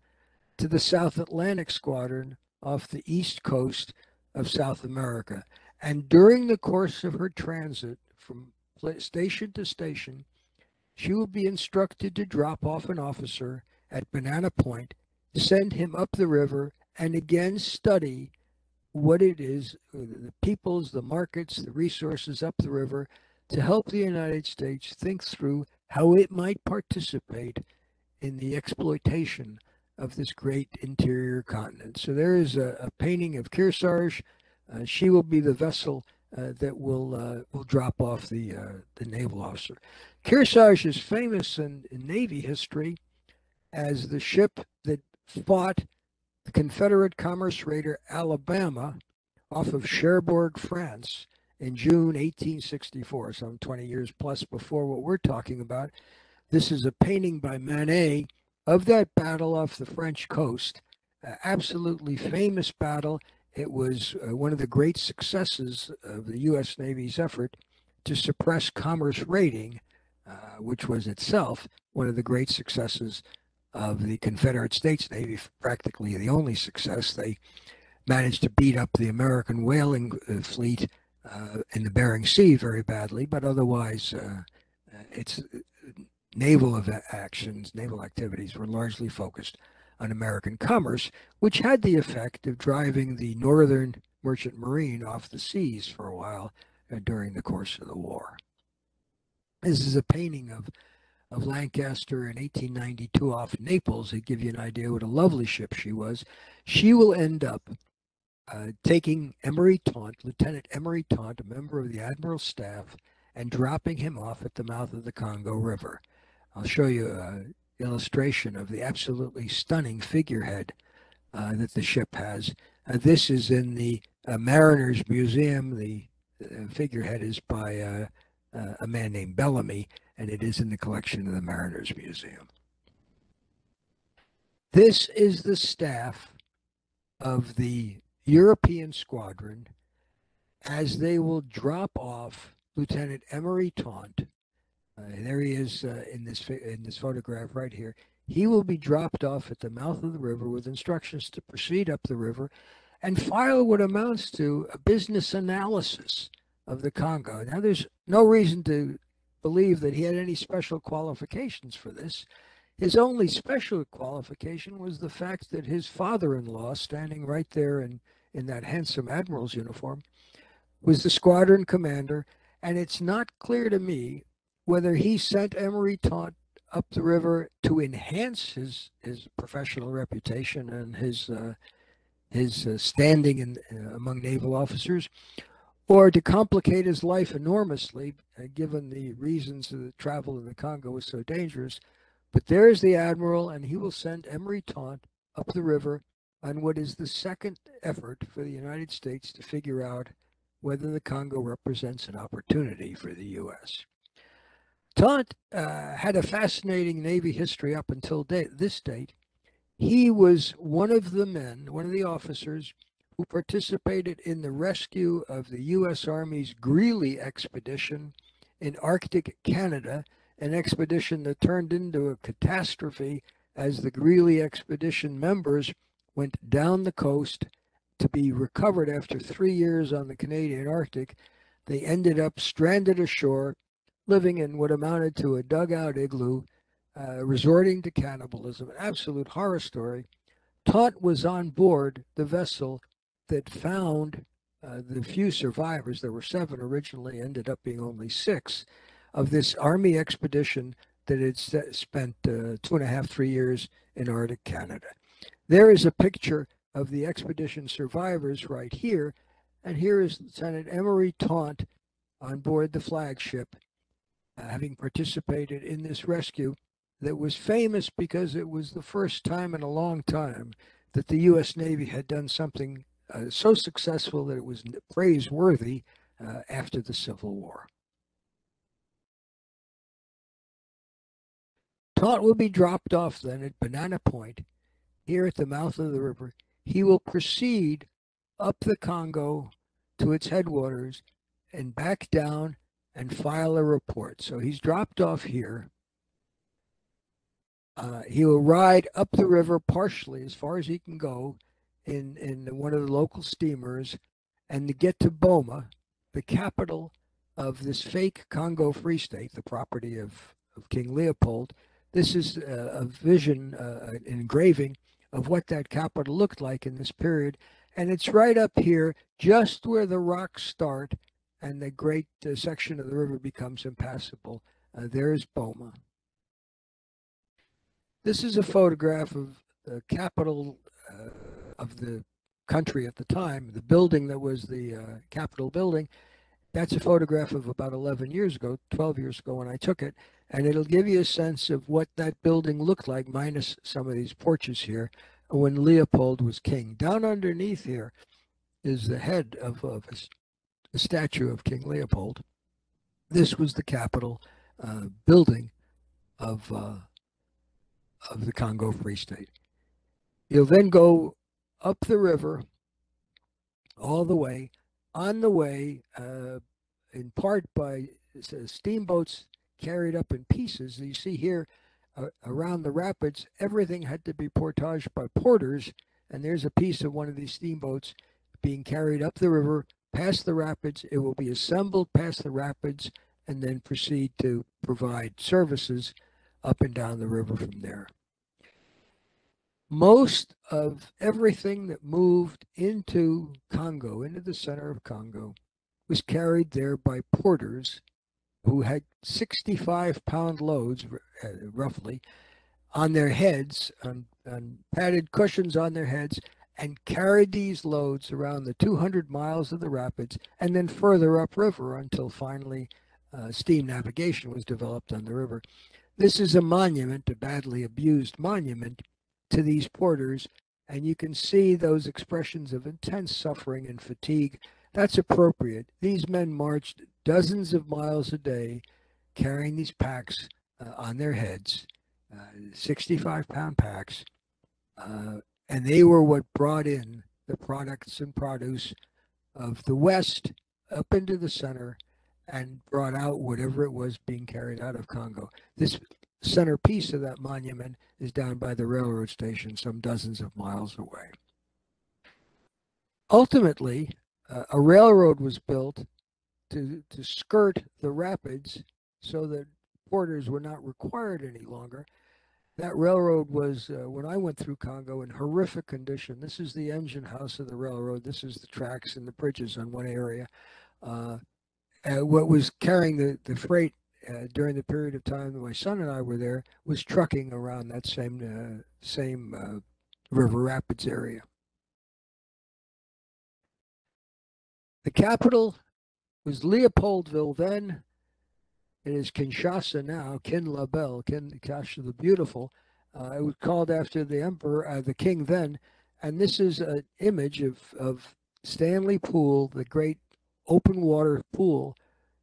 to the South Atlantic squadron off the east coast of South America. And during the course of her transit from station to station, she will be instructed to drop off an officer at Banana Point, send him up the river, and again study what it is, uh, the peoples, the markets, the resources up the river to help the United States think through how it might participate in the exploitation of this great interior continent. So there is a, a painting of Kearsarge. Uh, she will be the vessel uh, that will uh, will drop off the uh, the naval officer. Kearsarge is famous in, in Navy history as the ship that fought the Confederate commerce raider Alabama off of Cherbourg, France in June 1864, some 20 years plus before what we're talking about. This is a painting by Manet of that battle off the French coast. Uh, absolutely famous battle. It was uh, one of the great successes of the U.S. Navy's effort to suppress commerce raiding, uh, which was itself one of the great successes of the Confederate States Navy, practically the only success. They managed to beat up the American whaling uh, fleet uh, in the Bering Sea very badly, but otherwise, its naval actions, naval activities were largely focused on American commerce, which had the effect of driving the Northern Merchant Marine off the seas for a while uh, during the course of the war. This is a painting of of Lancaster in 1892 off Naples. to give you an idea what a lovely ship she was. She will end up uh, taking Emory Taunt, Lieutenant Emory Taunt, a member of the Admiral's staff, and dropping him off at the mouth of the Congo River. I'll show you an illustration of the absolutely stunning figurehead uh, that the ship has. Uh, this is in the uh, Mariners Museum. The uh, figurehead is by uh, a man named Bellamy, and it is in the collection of the Mariners Museum. This is the staff of the European squadron as they will drop off Lieutenant Emory Taunt. Uh, there he is uh, in this in this photograph right here. He will be dropped off at the mouth of the river with instructions to proceed up the river and file what amounts to a business analysis of the Congo. Now, there's no reason to believe that he had any special qualifications for this. His only special qualification was the fact that his father-in-law, standing right there in, in that handsome admiral's uniform, was the squadron commander, And it's not clear to me whether he sent Emory Taunt up the river to enhance his his professional reputation and his uh, his uh, standing in uh, among naval officers, or to complicate his life enormously, uh, given the reasons that the travel in the Congo was so dangerous. But there's the admiral, and he will send Emory Taunt up the river on what is the second effort for the United States to figure out whether the Congo represents an opportunity for the U.S. Taunt uh, had a fascinating Navy history up until this date. He was one of the men, one of the officers who participated in the rescue of the U.S. Army's Greely expedition in Arctic Canada, an expedition that turned into a catastrophe as the Greely expedition members went down the coast to be recovered after three years on the Canadian Arctic. They ended up stranded ashore living in what amounted to a dugout igloo, uh, resorting to cannibalism, an absolute horror story. Taunt was on board the vessel that found uh, the few survivors, there were seven originally, ended up being only six, of this army expedition that had spent uh, two and a half, three years in Arctic Canada. There is a picture of the expedition survivors right here, and here is Lieutenant Emory Taunt on board the flagship having participated in this rescue that was famous because it was the first time in a long time that the U.S. Navy had done something uh, so successful that it was praiseworthy uh, after the Civil War. Taunt will be dropped off then at Banana Point, here at the mouth of the river. He will proceed up the Congo to its headwaters and back down and file a report. So he's dropped off here. Uh, he will ride up the river partially as far as he can go in, in one of the local steamers and to get to Boma, the capital of this fake Congo Free State, the property of, of King Leopold. This is a, a vision, uh, an engraving of what that capital looked like in this period. And it's right up here, just where the rocks start and the great uh, section of the river becomes impassable. Uh, there's Boma. This is a photograph of the capital uh, of the country at the time, the building that was the uh, Capitol building. That's a photograph of about 11 years ago, 12 years ago when I took it. And it'll give you a sense of what that building looked like, minus some of these porches here, when Leopold was king. Down underneath here is the head of, of the statue of King Leopold. This was the capital uh, building of uh, of the Congo Free State. You'll then go up the river all the way. On the way, uh, in part by steamboats carried up in pieces. You see here uh, around the rapids, everything had to be portaged by porters. And there's a piece of one of these steamboats being carried up the river past the rapids. It will be assembled past the rapids and then proceed to provide services up and down the river from there. Most of everything that moved into Congo, into the center of Congo, was carried there by porters who had 65 pound loads, uh, roughly, on their heads, on, on padded cushions on their heads, and carried these loads around the 200 miles of the rapids and then further upriver until finally uh, steam navigation was developed on the river. This is a monument, a badly abused monument to these porters, and you can see those expressions of intense suffering and fatigue. That's appropriate. These men marched dozens of miles a day carrying these packs uh, on their heads, uh, 65 pound packs. And they were what brought in the products and produce of the West up into the center and brought out whatever it was being carried out of Congo. This centerpiece of that monument is down by the railroad station, some dozens of miles away. Ultimately, uh, a railroad was built to, to skirt the rapids so that porters were not required any longer that railroad was, uh, when I went through Congo, in horrific condition. This is the engine house of the railroad. This is the tracks and the bridges on one area. Uh, what was carrying the, the freight uh, during the period of time that my son and I were there was trucking around that same uh, same uh, River Rapids area. The capital was Leopoldville then. It is Kinshasa now, Kin-la-Belle, Kinshasa the Beautiful. Uh, it was called after the emperor, uh, the king then. And this is an image of, of Stanley Pool, the great open water pool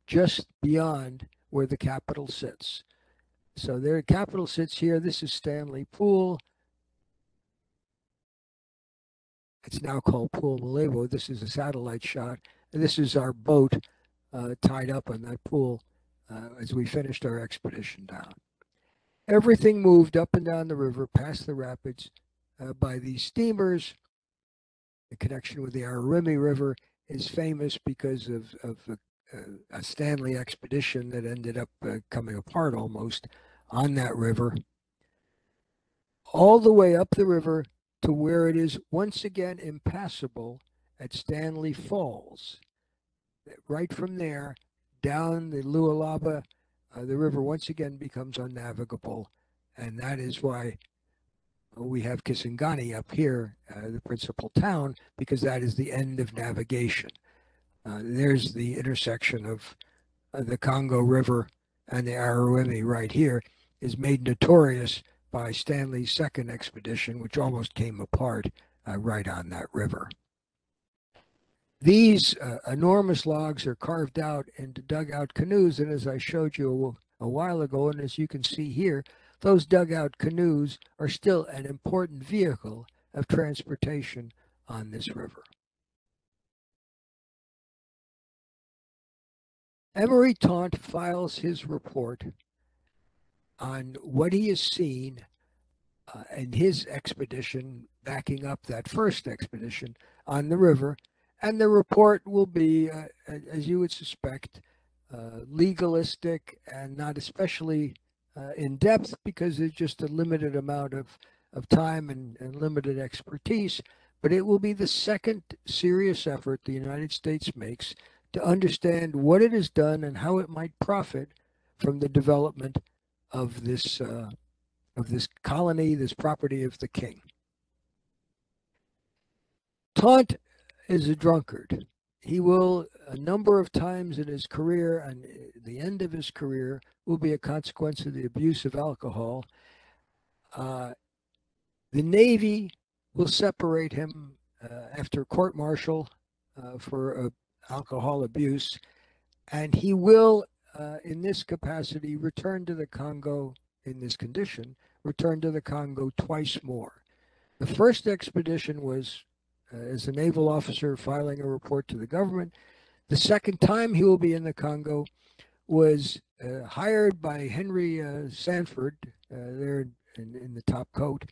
just beyond where the capital sits. So their capital sits here. This is Stanley Pool. It's now called Pool Malebo. This is a satellite shot. And this is our boat uh, tied up on that pool uh, as we finished our expedition down. Everything moved up and down the river past the rapids uh, by these steamers. The connection with the Aruwimi River is famous because of, of a, a Stanley expedition that ended up uh, coming apart almost on that river. All the way up the river to where it is once again impassable at Stanley Falls. Right from there, down the Lualaba, uh, the river once again becomes unnavigable. And that is why we have Kisangani up here, uh, the principal town, because that is the end of navigation. Uh, there's the intersection of uh, the Congo River and the Aruwimi right here is made notorious by Stanley's second expedition, which almost came apart uh, right on that river. These uh, enormous logs are carved out into dugout canoes, and as I showed you a, a while ago, and as you can see here, those dugout canoes are still an important vehicle of transportation on this river. Emory Taunt files his report on what he has seen uh, in his expedition, backing up that first expedition on the river. And the report will be, uh, as you would suspect, uh, legalistic and not especially uh, in depth because there's just a limited amount of, of time and, and limited expertise. But it will be the second serious effort the United States makes to understand what it has done and how it might profit from the development of this uh, of this colony, this property of the king. Taunt is a drunkard. He will, a number of times in his career and the end of his career, will be a consequence of the abuse of alcohol. Uh, the Navy will separate him uh, after court martial uh, for alcohol abuse, and he will uh, in this capacity, return to the Congo in this condition, return to the Congo twice more. The first expedition was uh, as a naval officer filing a report to the government. The second time he will be in the Congo was uh, hired by Henry uh, Sanford, uh, there in, in the top coat,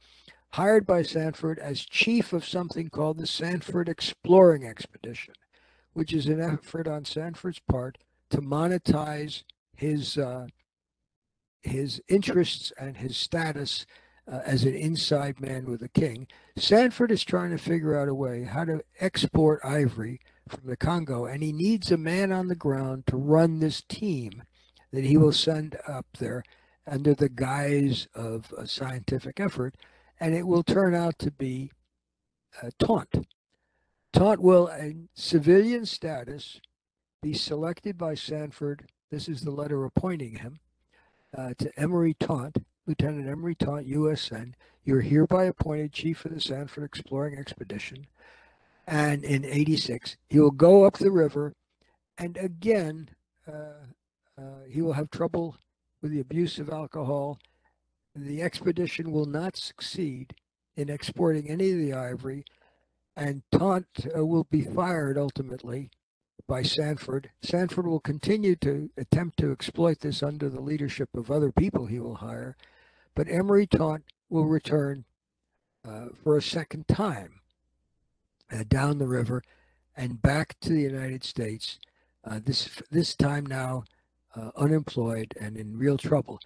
hired by Sanford as chief of something called the Sanford Exploring Expedition, which is an effort on Sanford's part to monetize his uh, his interests and his status uh, as an inside man with the king. Sanford is trying to figure out a way how to export ivory from the Congo, and he needs a man on the ground to run this team that he will send up there under the guise of a scientific effort, and it will turn out to be a taunt. Taunt will, in civilian status, be selected by Sanford. This is the letter appointing him uh, to Emory Taunt, Lieutenant Emory Taunt, USN. You're hereby appointed chief of the Sanford Exploring Expedition. And in 86, he will go up the river and again, uh, uh, he will have trouble with the abuse of alcohol. The expedition will not succeed in exporting any of the ivory, and Taunt uh, will be fired ultimately by Sanford. Sanford will continue to attempt to exploit this under the leadership of other people he will hire, but Emory Taunt will return uh, for a second time uh, down the river and back to the United States. Uh, this this time now uh, unemployed and in real trouble.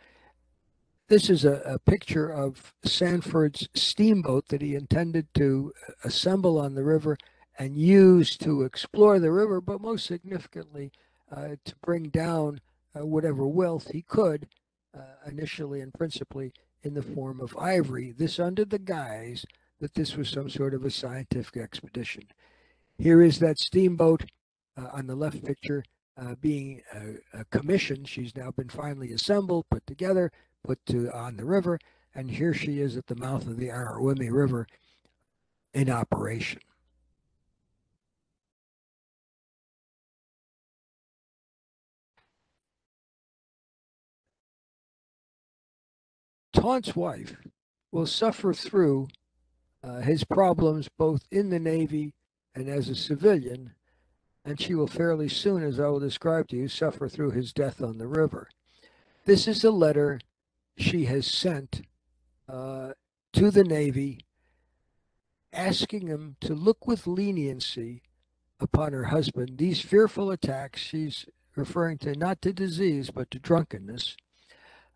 This is a, a, picture of Sanford's steamboat that he intended to uh, assemble on the river and use to explore the river, but most significantly uh, to bring down whatever wealth he could, uh, initially and principally in the form of ivory, this under the guise that this was some sort of a scientific expedition. Here is that steamboat uh, on the left picture uh, being uh, commissioned. She's now been finally assembled, put together, put to on the river, and here she is at the mouth of the Aruwimi River in operation. Taunt's wife will suffer through uh, his problems both in the Navy and as a civilian, and she will fairly soon, as I will describe to you, suffer through his death on the river. This is a letter she has sent uh, to the Navy asking him to look with leniency upon her husband. These fearful attacks, she's referring to not to disease, but to drunkenness,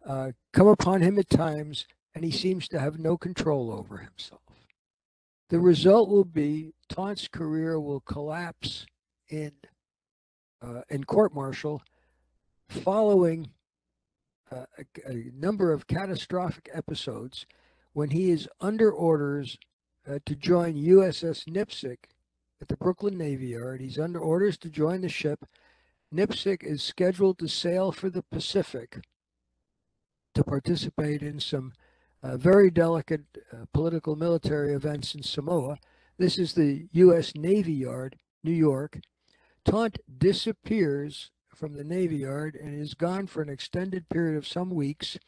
uh, come upon him at times, and he seems to have no control over himself. The result will be Taunt's career will collapse in uh, in court martial following uh, a, a, number of catastrophic episodes when he is under orders uh, to join USS Nipsic at the Brooklyn Navy Yard. He's under orders to join the ship. Nipsic is scheduled to sail for the Pacific to participate in some uh, very delicate uh, political military events in Samoa. This is the U.S. Navy Yard, New York. Taunt disappears from the Navy Yard and is gone for an extended period of some weeks.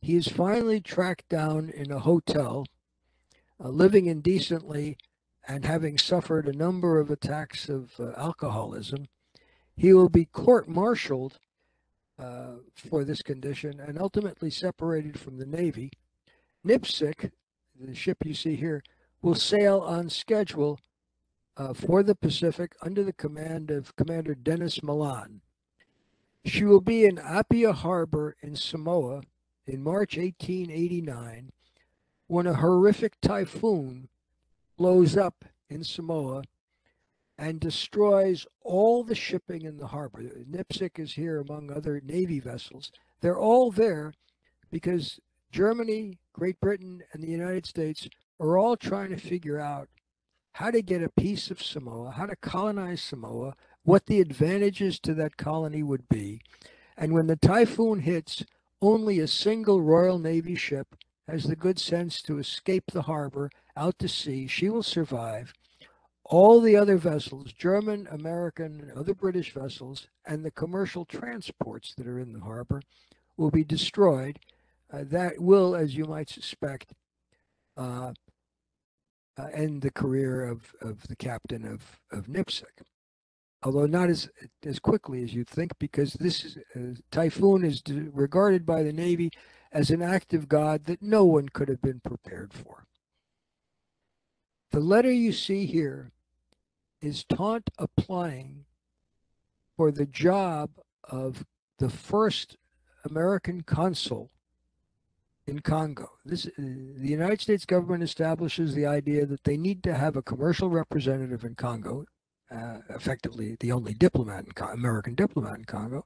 He is finally tracked down in a hotel, uh, living indecently and having suffered a number of attacks of uh, alcoholism. He will be court martialed uh, for this condition and ultimately separated from the Navy. Nipsic, the ship you see here, will sail on schedule uh, for the Pacific under the command of Commander Dennis Mullan. She will be in Apia Harbor in Samoa in March 1889 when a horrific typhoon blows up in Samoa and destroys all the shipping in the harbor. Nipsic is here among other Navy vessels. They're all there because Germany, Great Britain, and the United States are all trying to figure out how to get a piece of Samoa, how to colonize Samoa, what the advantages to that colony would be. And when the typhoon hits, only a single Royal Navy ship has the good sense to escape the harbor out to sea. She will survive all the other vessels, German, American, and other British vessels, and the commercial transports that are in the harbor will be destroyed. Uh, that will, as you might suspect, uh, uh, end the career of, of the captain of, of Nipsic. Although not as as quickly as you'd think, because this is, uh, typhoon is regarded by the Navy as an act of God that no one could have been prepared for. The letter you see here is Taunt applying for the job of the first American consul in Congo. This, uh, the United States government establishes the idea that they need to have a commercial representative in Congo, uh, effectively the only diplomat in American diplomat in Congo.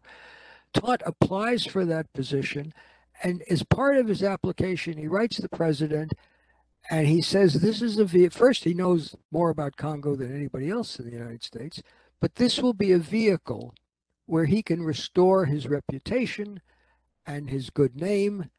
Taunt applies for that position, and as part of his application, he writes the president and he says this is a first he knows more about Congo than anybody else in the United States, but this will be a vehicle where he can restore his reputation and his good name,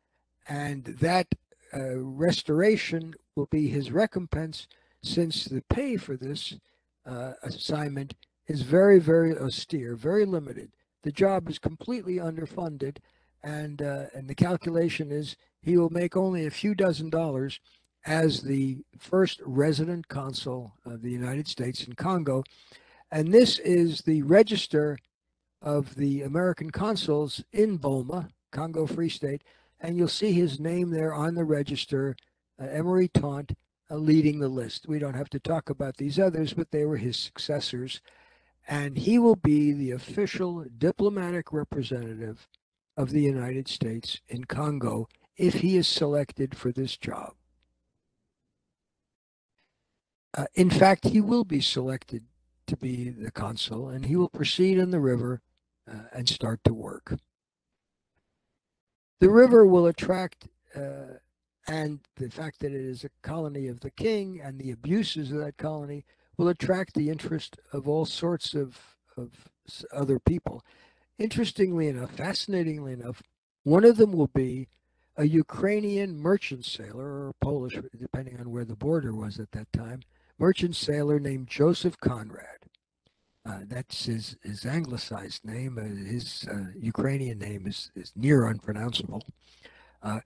and that uh, restoration will be his recompense since the pay for this uh, assignment is very, very austere, very limited. The job is completely underfunded, and uh, and the calculation is he will make only a few dozen dollars as the first resident consul of the United States in Congo. And this is the register of the American consuls in Boma, Congo Free State. And you'll see his name there on the register, uh, Emory Taunt, uh, leading the list. We don't have to talk about these others, but they were his successors. And he will be the official diplomatic representative of the United States in Congo if he is selected for this job. Uh, in fact, he will be selected to be the consul, and he will proceed on the river uh, and start to work. The river will attract, uh, and the fact that it is a colony of the king and the abuses of that colony will attract the interest of all sorts of, of other people. Interestingly enough, fascinatingly enough, one of them will be a Ukrainian merchant sailor, or Polish, depending on where the border was at that time, merchant sailor named Joseph Conrad. Uh, that's his, his anglicized name. Uh, his uh, Ukrainian name is, is near unpronounceable. Uh,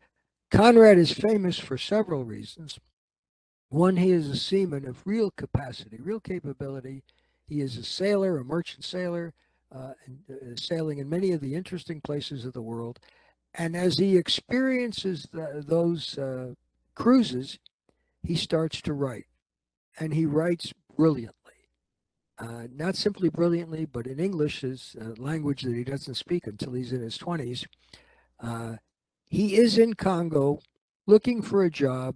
Conrad is famous for several reasons. One, he is a seaman of real capacity, real capability. He is a sailor, a merchant sailor, uh, and, uh, sailing in many of the interesting places of the world. And as he experiences the, those cruises, he starts to write. And he writes brilliantly uh, not simply brilliantly, but in English, his uh, language that he doesn't speak until he's in his 20s. Uh, he is in Congo looking for a job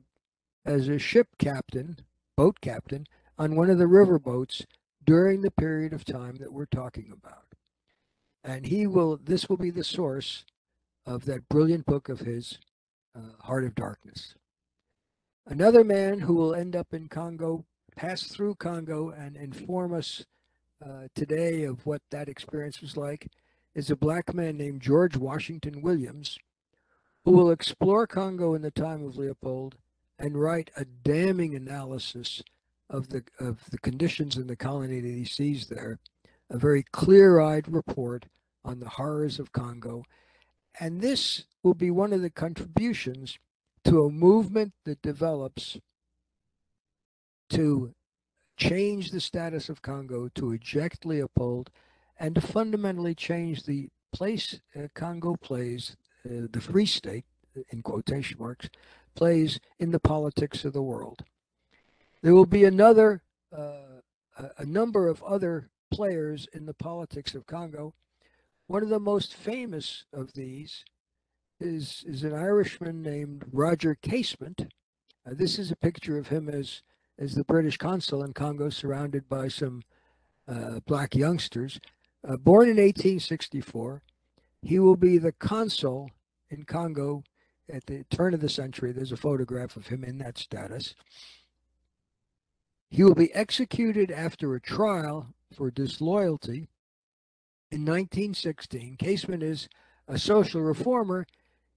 as a ship captain, boat captain, on one of the river boats during the period of time that we're talking about. And he will, this will be the source of that brilliant book of his, uh, Heart of Darkness. Another man who will end up in Congo pass through Congo and inform us uh, today of what that experience was like is a black man named George Washington Williams, who will explore Congo in the time of Leopold and write a damning analysis of the of the conditions in the colony that he sees there, a very clear-eyed report on the horrors of Congo. And this will be one of the contributions to a movement that develops to change the status of Congo, to eject Leopold, and to fundamentally change the place uh, Congo plays, uh, the Free State, in quotation marks, plays in the politics of the world. There will be another, uh, a number of other players in the politics of Congo. One of the most famous of these is, is an Irishman named Roger Casement. Uh, this is a picture of him as as the British consul in Congo, surrounded by some uh, black youngsters. Uh, born in 1864, he will be the consul in Congo at the turn of the century. There's a photograph of him in that status. He will be executed after a trial for disloyalty in 1916. Casement is a social reformer.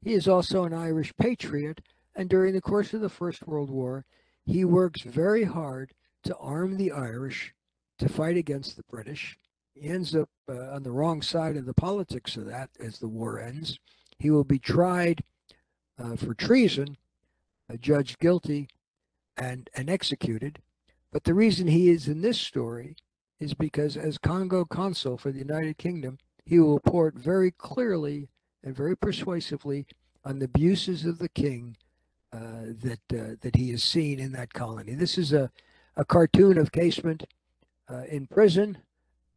He is also an Irish patriot, and during the course of the First World War, he works very hard to arm the Irish to fight against the British. He ends up uh, on the wrong side of the politics of that as the war ends. He will be tried uh, for treason, judged guilty, and, and executed. But the reason he is in this story is because, as Congo consul for the United Kingdom, he will report very clearly and very persuasively on the abuses of the king that uh, that he has seen in that colony. This is a, a cartoon of Casement uh, in prison,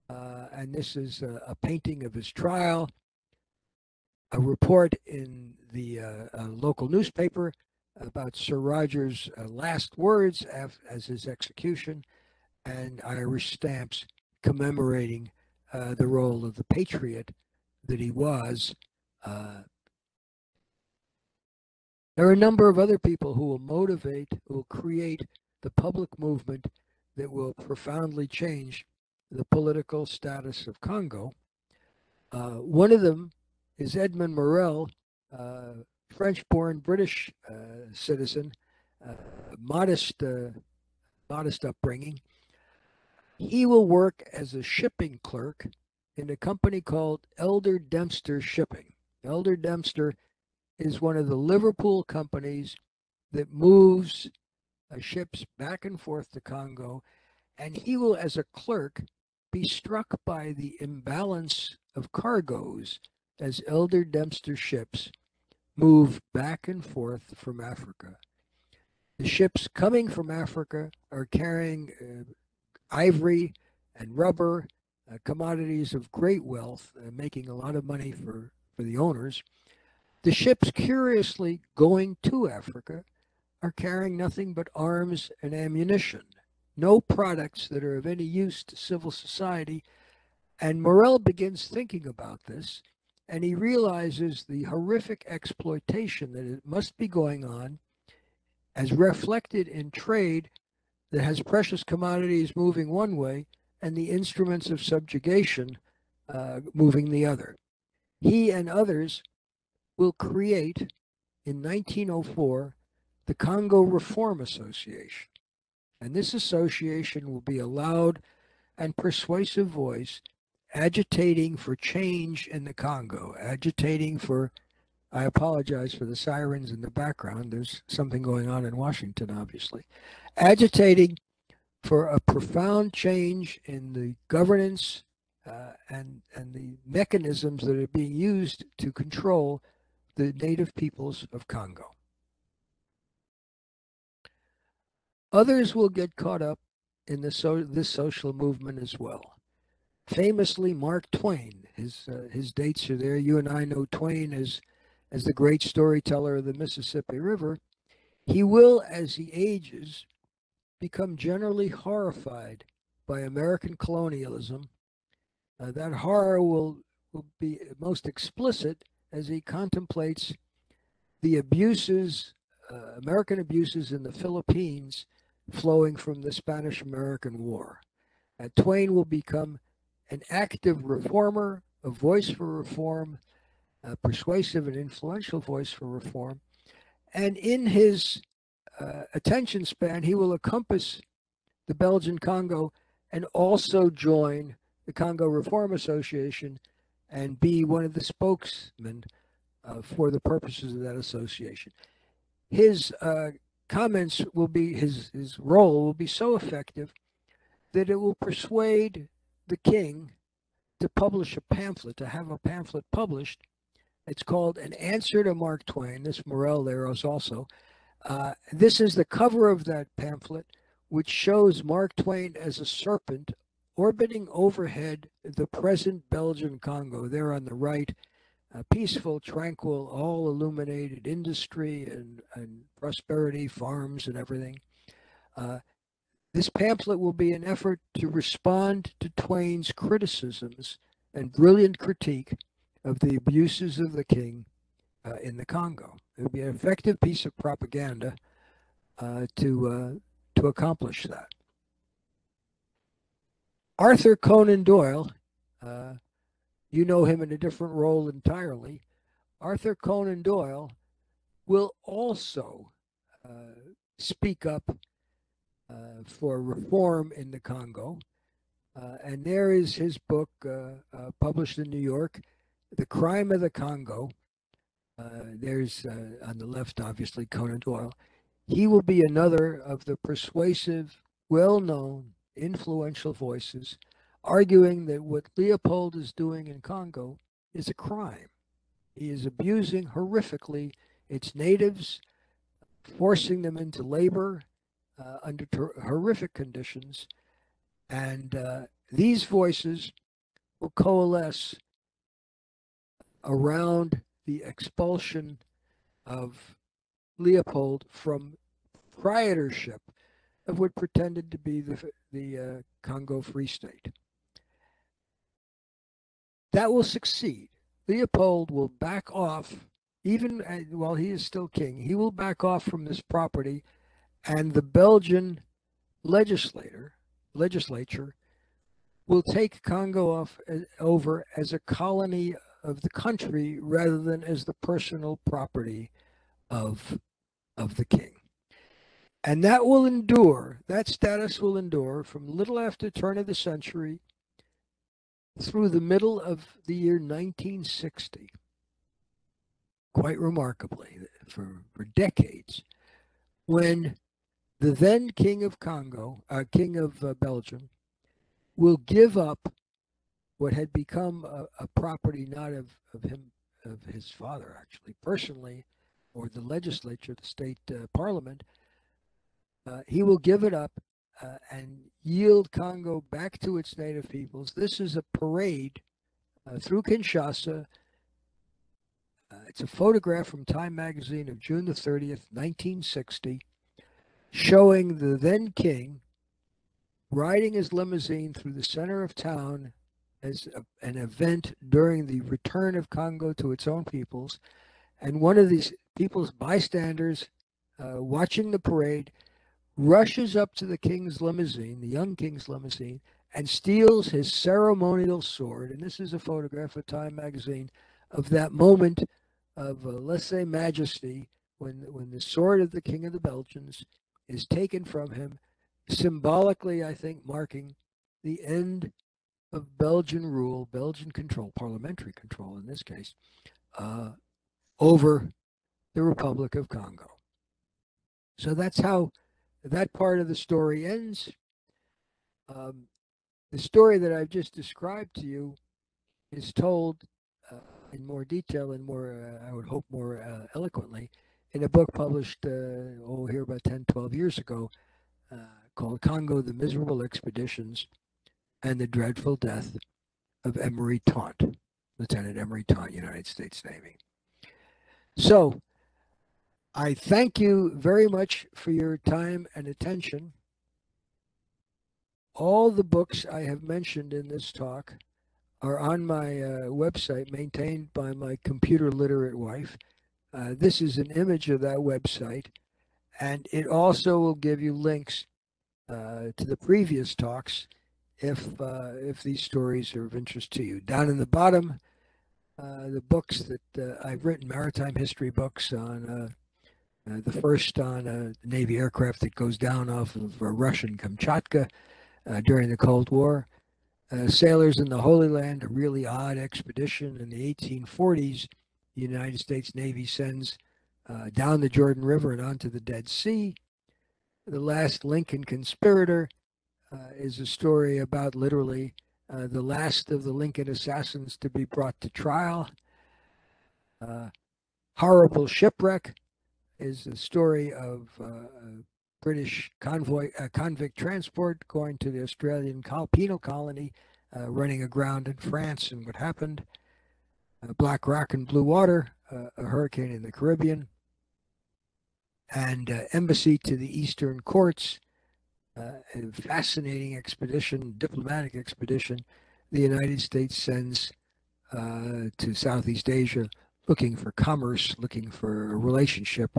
and this is a, a, painting of his trial. A report in the local newspaper about Sir Roger's last words as his execution, and Irish stamps commemorating uh, the role of the patriot that he was uh, there are a number of other people who will motivate, who will create the public movement that will profoundly change the political status of Congo. Uh, one of them is Edmund Morel, uh, French-born British uh, citizen, uh, modest, uh, modest upbringing. He will work as a shipping clerk in a company called Elder Dempster Shipping. Elder Dempster is one of the Liverpool companies that moves uh, ships back and forth to Congo. And he will, as a clerk, be struck by the imbalance of cargoes as Elder Dempster ships move back and forth from Africa. The ships coming from Africa are carrying uh, ivory and rubber, uh, commodities of great wealth, uh, making a lot of money for, for the owners. The ships curiously going to Africa are carrying nothing but arms and ammunition, no products that are of any use to civil society. And Morel begins thinking about this, and he realizes the horrific exploitation that it must be going on as reflected in trade that has precious commodities moving one way and the instruments of subjugation uh, moving the other. He and others will create in 1904 the Congo Reform Association. And this association will be a loud and persuasive voice agitating for change in the Congo, agitating for, I apologize for the sirens in the background. There's something going on in Washington, obviously. Agitating for a profound change in the governance uh, and, and the mechanisms that are being used to control the native peoples of Congo. Others will get caught up in the so, this social movement as well. Famously, Mark Twain. His uh, his dates are there. You and I know Twain as as the great storyteller of the Mississippi River. He will, as he ages, become generally horrified by American colonialism. Uh, that horror will will be most explicit as he contemplates the abuses, uh, American abuses in the Philippines flowing from the Spanish American War. Uh, Twain will become an active reformer, a voice for reform, a persuasive and influential voice for reform. And in his uh, attention span, he will encompass the Belgian Congo and also join the Congo Reform Association and be one of the spokesmen uh, for the purposes of that association. His uh, comments will be, his, his role will be so effective that it will persuade the king to publish a pamphlet, to have a pamphlet published. It's called An Answer to Mark Twain. This Morel there is also. Uh, this is the cover of that pamphlet, which shows Mark Twain as a serpent orbiting overhead the present Belgian Congo, there on the right, a peaceful, tranquil, all illuminated industry and, and prosperity, farms and everything. Uh, this pamphlet will be an effort to respond to Twain's criticisms and brilliant critique of the abuses of the king uh, in the Congo. It would be an effective piece of propaganda uh, to, uh, to accomplish that. Arthur Conan Doyle, uh, you know him in a different role entirely. Arthur Conan Doyle will also uh, speak up uh, for reform in the Congo. Uh, and there is his book uh, uh, published in New York, The Crime of the Congo. there's on the left, obviously, Conan Doyle. He will be another of the persuasive, well known influential voices arguing that what Leopold is doing in Congo is a crime. He is abusing horrifically its natives, forcing them into labor uh, under horrific conditions. And uh, these voices will coalesce around the expulsion of Leopold from proprietorship of what pretended to be the, the uh, Congo Free State. That will succeed. Leopold will back off, even while he is still king, he will back off from this property, and the Belgian legislator, legislature will take Congo off uh, over as a colony of the country rather than as the personal property of, of the king. And that will endure, that status will endure from little after turn of the century through the middle of the year 1960. Quite remarkably, for, for decades, when the then King of Congo, uh, King of uh, Belgium, will give up what had become a, a property not of, of him, of his father, actually, personally, or the legislature, the state uh, parliament, uh, he will give it up uh, and yield Congo back to its native peoples. This is a parade uh, through Kinshasa. Uh, it's a photograph from Time magazine of June the 30th, 1960, showing the then king riding his limousine through the center of town as a, an event during the return of Congo to its own peoples. And one of these people's bystanders uh, watching the parade rushes up to the king's limousine, the young king's limousine, and steals his ceremonial sword. And this is a photograph of Time magazine of that moment of uh, lese majesty when, when the sword of the king of the Belgians is taken from him, symbolically, I think, marking the end of Belgian rule, Belgian control, parliamentary control in this case, uh, over the Republic of Congo. So that's how that part of the story ends. Um, the story that I've just described to you is told uh, in more detail and more, uh, I would hope, more uh, eloquently in a book published, uh, oh, here about 10, 12 years ago uh, called Congo, the Miserable Expeditions and the Dreadful Death of Emory Taunt, Lieutenant Emory Taunt, United States Navy. So I thank you very much for your time and attention. All the books I have mentioned in this talk are on my uh, website maintained by my computer literate wife. Uh, this is an image of that website, and it also will give you links uh, to the previous talks if uh, if these stories are of interest to you. Down in the bottom, uh, the books that uh, I've written, maritime history books on uh, the first on a Navy aircraft that goes down off of Russian Kamchatka uh, during the Cold War. Uh, sailors in the Holy Land, a really odd expedition in the 1840s. The United States Navy sends uh, down the Jordan River and onto the Dead Sea. The last Lincoln conspirator uh, is a story about literally uh, the last of the Lincoln assassins to be brought to trial. horrible shipwreck is the story of uh, British convoy uh, convict transport going to the Australian penal colony, uh, running aground in France, and what happened. Uh, Black Rock and Blue Water, uh, a hurricane in the Caribbean, and uh, embassy to the Eastern Courts, a fascinating expedition, diplomatic expedition. The United States sends to Southeast Asia looking for commerce, looking for a relationship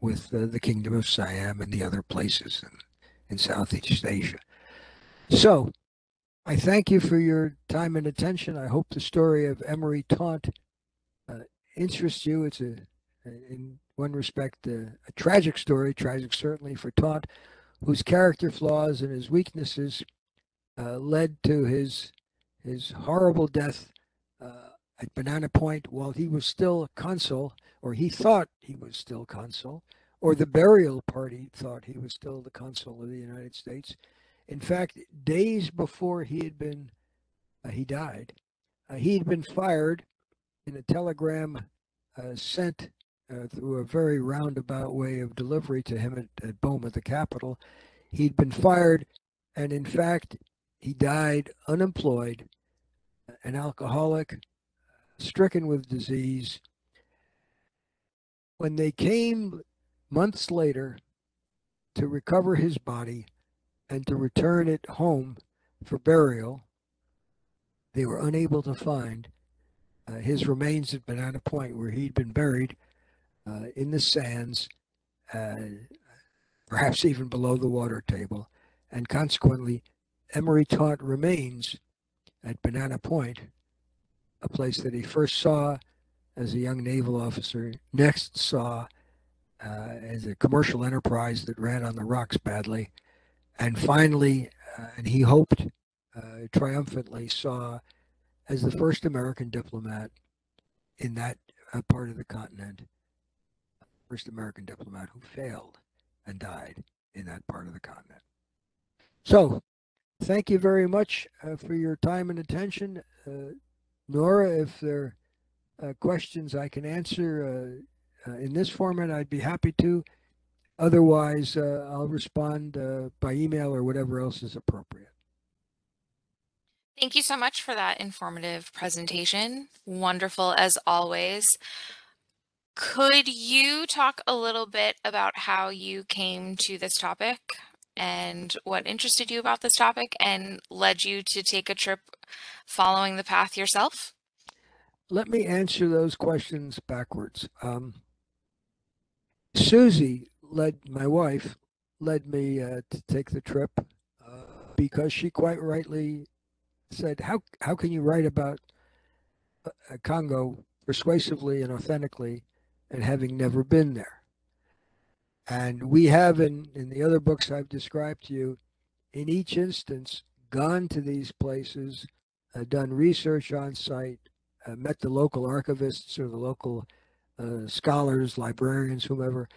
with the Kingdom of Siam and the other places in, in Southeast Asia. So, I thank you for your time and attention. I hope the story of Emory Taunt uh, interests you. It's a, in one respect, a, a, tragic story, tragic certainly for Taunt, whose character flaws and his weaknesses uh, led to his his horrible death at Banana Point while he was still consul, or he thought he was still consul, or the burial party thought he was still the consul of the United States. In fact, days before he had been, uh, he died, uh, he had been fired in a telegram uh, sent uh, through a very roundabout way of delivery to him at, at Boma, the capital. He'd been fired, and in fact, he died unemployed, an alcoholic, stricken with disease. When they came months later to recover his body and to return it home for burial, they were unable to find uh, his remains at Banana Point, where he'd been buried uh, in the sands, uh, perhaps even below the water table. And consequently, Emory Taunt remains at Banana Point a place that he first saw as a young naval officer, next saw uh, as a commercial enterprise that ran on the rocks badly, and finally, uh, and he hoped uh, triumphantly, saw as the first American diplomat in that uh, part of the continent, first American diplomat who failed and died in that part of the continent. So, thank you very much uh, for your time and attention. Uh, Nora, if there are uh, questions I can answer uh, uh, in this format, I'd be happy to. Otherwise, I'll respond by email or whatever else is appropriate. Thank you so much for that informative presentation. Wonderful as always. Could you talk a little bit about how you came to this topic and what interested you about this topic and led you to take a trip following the path yourself? Let me answer those questions backwards. Um, Susie led my wife led me uh, to take the trip uh, because she quite rightly said, "How how can you write about uh, Congo persuasively and authentically, and having never been there?" And we have in in the other books I've described to you, in each instance, gone to these places, uh, done research on site, uh, met the local archivists or the local uh, scholars, librarians, whomever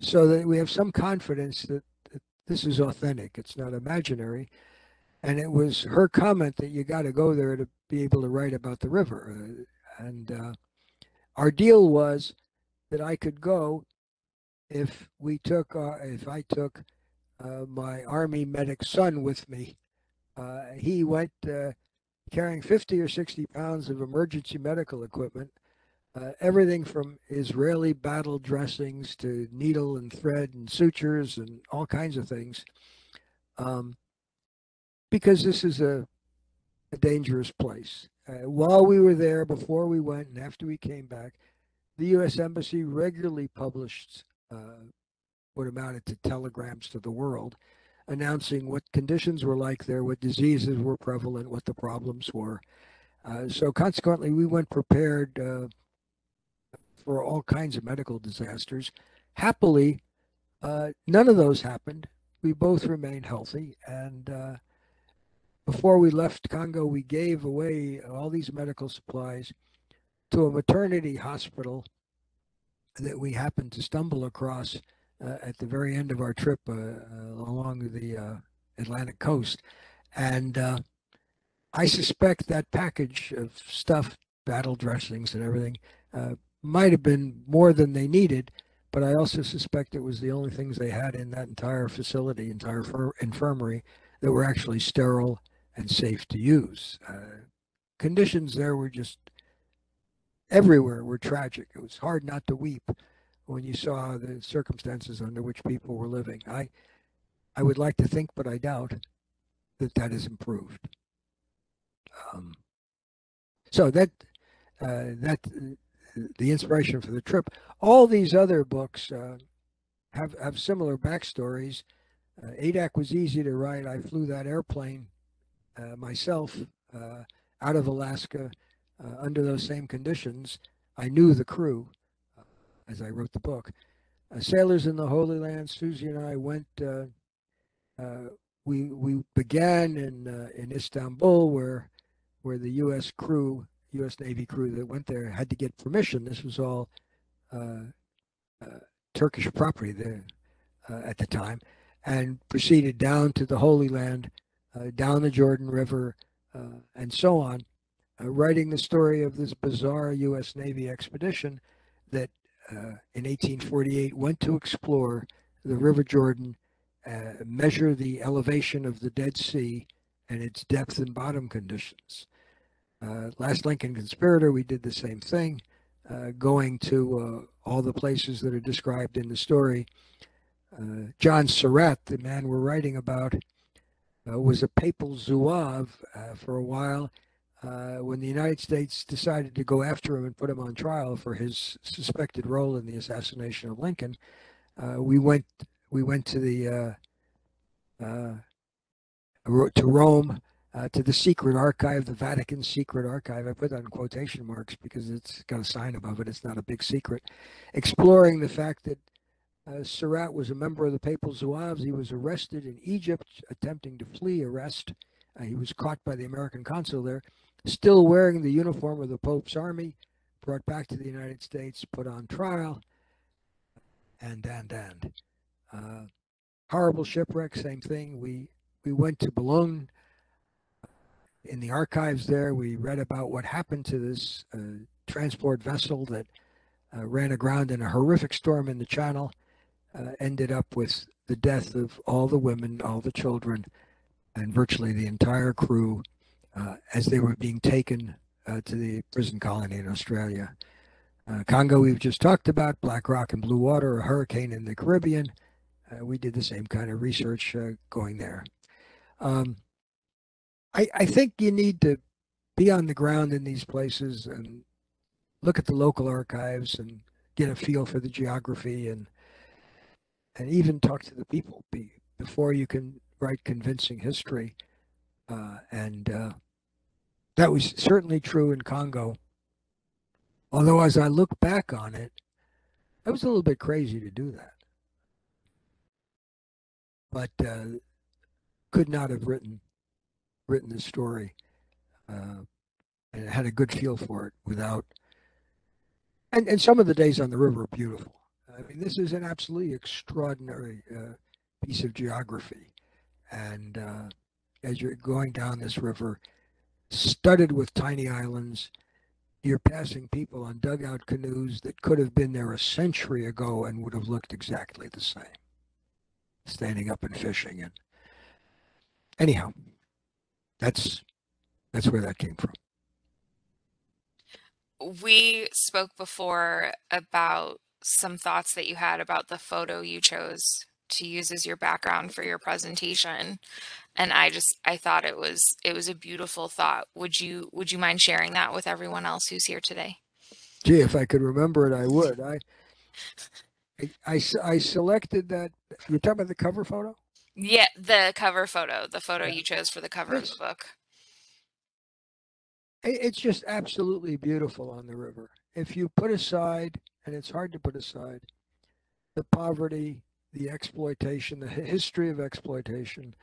so that we have some confidence that, that this is authentic. It's not imaginary. And it was her comment that you got to go there to be able to write about the river. Uh, and uh, our deal was that I could go if we took, uh, if I took uh, my army medic son with me. Uh, he went uh, carrying 50 or 60 pounds of emergency medical equipment uh, everything from Israeli battle dressings to needle and thread and sutures and all kinds of things. Um, because this is a, a dangerous place. Uh, while we were there, before we went, and after we came back, the U.S. Embassy regularly published uh, what amounted to telegrams to the world announcing what conditions were like there, what diseases were prevalent, what the problems were. Uh, so consequently, we went prepared uh, for all kinds of medical disasters. Happily, uh, none of those happened. We both remained healthy. And uh, before we left Congo, we gave away all these medical supplies to a maternity hospital that we happened to stumble across at the very end of our trip uh, uh, along the uh, Atlantic coast. And I suspect that package of stuff, battle dressings and everything, might have been more than they needed, but I also suspect it was the only things they had in that entire facility, entire infirmary, that were actually sterile and safe to use. Uh, conditions there were just everywhere were tragic. It was hard not to weep when you saw the circumstances under which people were living. I, I would like to think, but I doubt that that has improved. Um, so that uh, that the inspiration for the trip. All these other books uh, have have similar backstories. Uh, Adak was easy to write. I flew that airplane uh, myself uh, out of Alaska uh, under those same conditions. I knew the crew as I wrote the book. Sailors in the Holy Land. Susie and I went. we we began in in Istanbul, where where the U.S. crew U.S. Navy crew that went there had to get permission. This was all uh, uh, Turkish property there uh, at the time, and proceeded down to the Holy Land, uh, down the Jordan River, uh, and so on, uh, writing the story of this bizarre U.S. Navy expedition that in 1848 went to explore the River Jordan, measure the elevation of the Dead Sea and its depth and bottom conditions. Uh, last Lincoln Conspirator, we did the same thing, uh, going to uh, all the places that are described in the story. Uh, John Surratt, the man we're writing about, uh, was a papal zouave uh, for a while. When the United States decided to go after him and put him on trial for his suspected role in the assassination of Lincoln, we went we went to the to Rome uh, to the secret archive, the Vatican secret archive. I put that in quotation marks because it's got a sign above it. It's not a big secret. Exploring the fact that uh, Surratt was a member of the Papal Zouaves. He was arrested in Egypt, attempting to flee arrest. Uh, he was caught by the American consul there, still wearing the uniform of the Pope's army, brought back to the United States, put on trial, and, and, and. Uh, horrible shipwreck, same thing. We, we went to Boulogne, in the archives there, we read about what happened to this uh, transport vessel that uh, ran aground in a horrific storm in the channel, uh, ended up with the death of all the women, all the children, and virtually the entire crew uh, as they were being taken uh, to the prison colony in Australia. Uh, Congo, we've just talked about, Black Rock and Blue Water, a hurricane in the Caribbean. we did the same kind of research going there. Um, I, I think you need to be on the ground in these places and look at the local archives and get a feel for the geography and and even talk to the people be, before you can write convincing history. Uh, and uh, that was certainly true in Congo. Although, as I look back on it, I was a little bit crazy to do that. But uh, could not have written written the story uh, and had a good feel for it without. And and some of the days on the river are beautiful. I mean, this is an absolutely extraordinary uh, piece of geography, and uh, as you're going down this river, studded with tiny islands, you're passing people on dugout canoes that could have been there a century ago and would have looked exactly the same, standing up and fishing. And anyhow, that's that's where that came from. We spoke before about some thoughts that you had about the photo you chose to use as your background for your presentation and i just i thought it was it was a beautiful thought. Would you would you mind sharing that with everyone else who's here today? Gee if i could remember it i would. I i i, I selected that you're talking about the cover photo? Yeah the cover photo the photo yeah. you chose for the cover it's, of the book. It's just absolutely beautiful on the river. If you put aside and it's hard to put aside the poverty, the exploitation, the history of exploitation.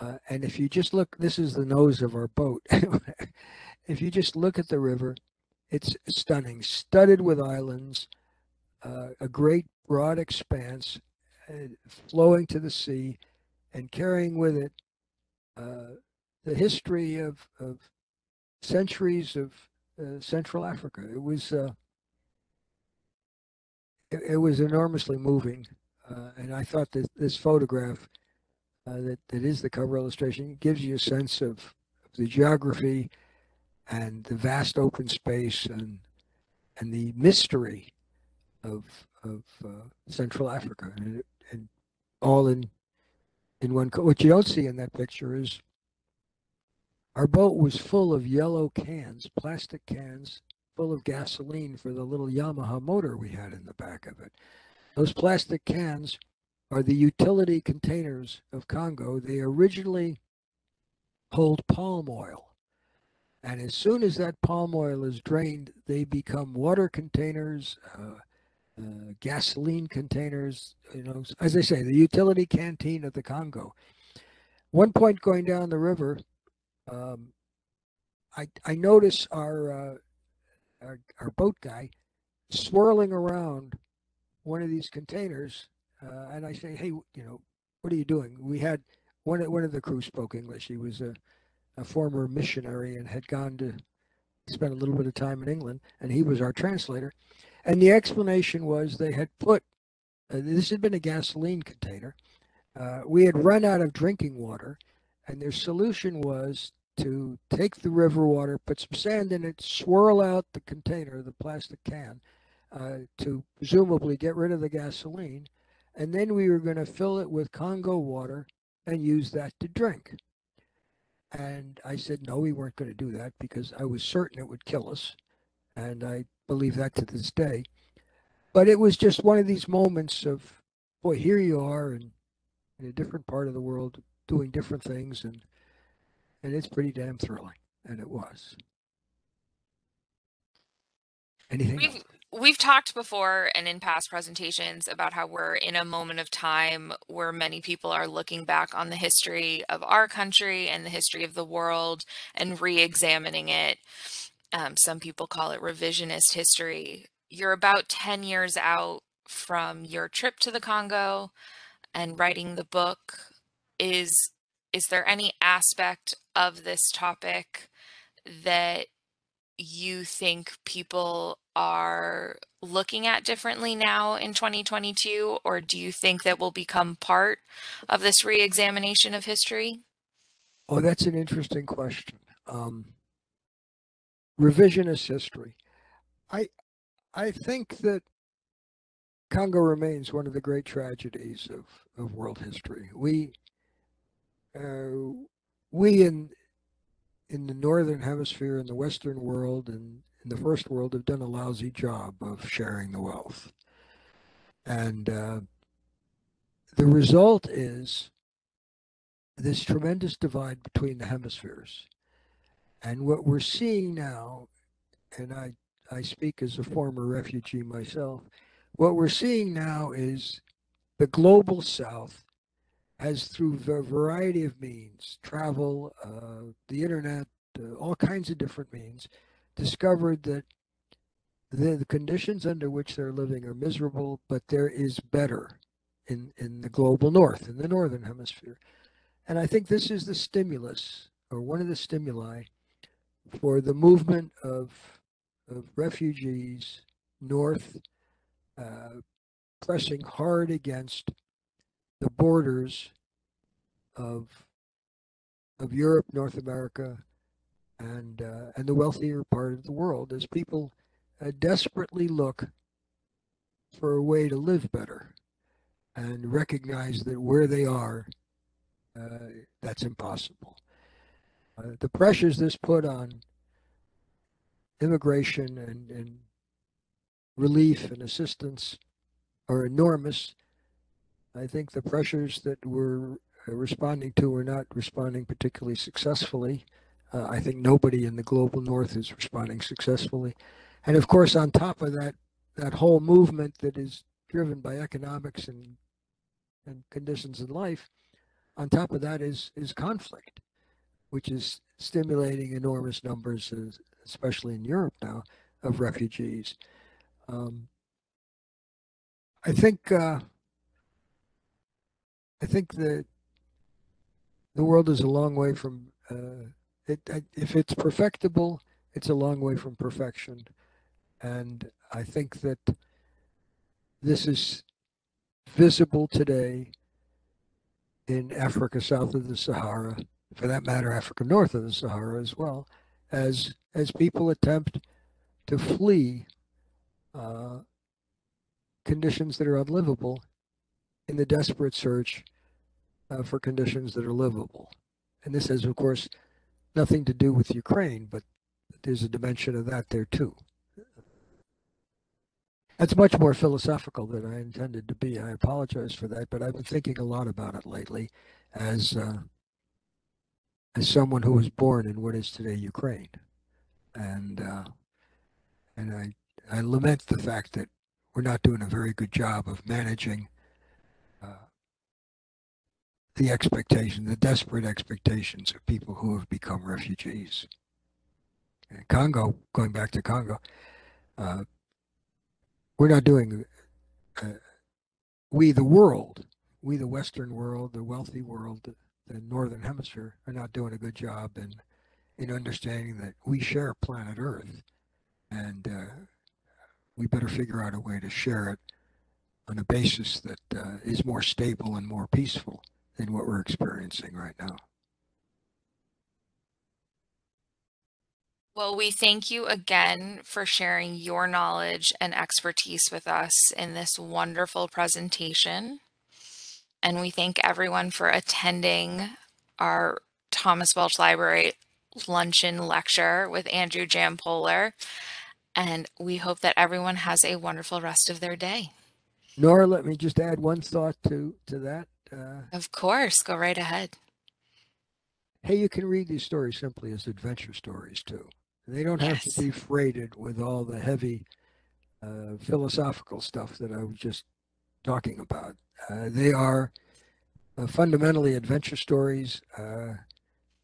Uh, and if you just look, this is the nose of our boat. if you just look at the river, it's stunning, studded with islands, uh, a great broad expanse uh, flowing to the sea and carrying with it uh, the history of, of centuries of uh, Central Africa. It was uh, it, it was enormously moving. Uh, and I thought that this photograph uh, that, that is the cover illustration gives you a sense of, of, the geography and the vast open space and and the mystery of of uh, Central Africa and, and all in in one. What you don't see in that picture is our boat was full of yellow cans, plastic cans full of gasoline for the little Yamaha motor we had in the back of it. Those plastic cans are the utility containers of Congo. They originally hold palm oil. And as soon as that palm oil is drained, they become water containers, uh, uh, gasoline containers, you know, as I say, the utility canteen of the Congo. One point going down the river, um, I, I notice our uh, our, our boat guy swirling around one of these containers. Uh, and I say, hey, you know, what are you doing? We had one, one of the crew spoke English. He was a, a former missionary and had gone to spend a little bit of time in England, and he was our translator. And the explanation was they had put, uh, this had been a gasoline container. Uh, we had run out of drinking water, and their solution was to take the river water, put some sand in it, swirl out the container, the plastic can, uh, to presumably get rid of the gasoline. And then we were going to fill it with Congo water and use that to drink. And I said, no, we weren't going to do that because I was certain it would kill us. And I believe that to this day. But it was just one of these moments of, boy, here you are in, in a different part of the world doing different things. And and it's pretty damn thrilling, and it was. Anything? We've? We've talked before and in past presentations about how we're in a moment of time where many people are looking back on the history of our country and the history of the world and re-examining it. Um, some people call it revisionist history. You're about 10 years out from your trip to the Congo and writing the book. Is is there any aspect of this topic that you think people are looking at differently now in 2022 or do you think that will become part of this re-examination of history? Oh that's an interesting question. Um, revisionist history. I i think that congo remains one of the great tragedies of, of world history. We uh, we in in the northern hemisphere in the Western world and in the first world have done a lousy job of sharing the wealth. And uh, the result is this tremendous divide between the hemispheres. And what we're seeing now, and I, I speak as a former refugee myself, what we're seeing now is the global south has, through a variety of means, travel, uh, the internet, uh, all kinds of different means, discovered that the, the conditions under which they're living are miserable, but there is better in, in the global north, in the northern hemisphere. And I think this is the stimulus, or one of the stimuli, for the movement of, of refugees north, uh, pressing hard against the borders of of Europe, North America, and uh, and the wealthier part of the world as people uh, desperately look for a way to live better and recognize that where they are, uh, that's impossible. Uh, the pressures this put on immigration and, and relief and assistance are enormous. I think the pressures that we're uh, responding to are not responding particularly successfully. Uh, I think nobody in the global north is responding successfully. And of course, on top of that, that whole movement that is driven by economics and and conditions in life, on top of that is is conflict, which is stimulating enormous numbers, especially in Europe now, of refugees. Um, I think uh, I think that the world is a long way from uh, it. If it's perfectible, it's a long way from perfection, and I think that this is visible today in Africa south of the Sahara, for that matter, Africa north of the Sahara as well, as as people attempt to flee uh, conditions that are unlivable in the desperate search uh, for conditions that are livable. And this has, of course, nothing to do with Ukraine, but there's a dimension of that there too. That's much more philosophical than I intended to be. I apologize for that, but I've been thinking a lot about it lately as uh, as someone who was born in what is today Ukraine, and uh, and I I lament the fact that we're not doing a very good job of managing the expectation, the desperate expectations of people who have become refugees. Congo, going back to Congo, uh, we're not doing, uh, we the world, we the Western world, the wealthy world, the, the Northern Hemisphere are not doing a good job in, in understanding that we share planet Earth and uh, we better figure out a way to share it on a basis that uh, is more stable and more peaceful than what we're experiencing right now. Well, we thank you again for sharing your knowledge and expertise with us in this wonderful presentation. And we thank everyone for attending our Thomas Balch Library luncheon lecture with Andrew Jampoler. And we hope that everyone has a wonderful rest of their day. Nora, let me just add one thought to, to that. Uh, of course, go right ahead. Hey, you can read these stories simply as adventure stories too. They don't have yes. to be freighted with all the heavy uh, philosophical stuff that I was just talking about. Uh, they are uh, fundamentally adventure stories. Uh,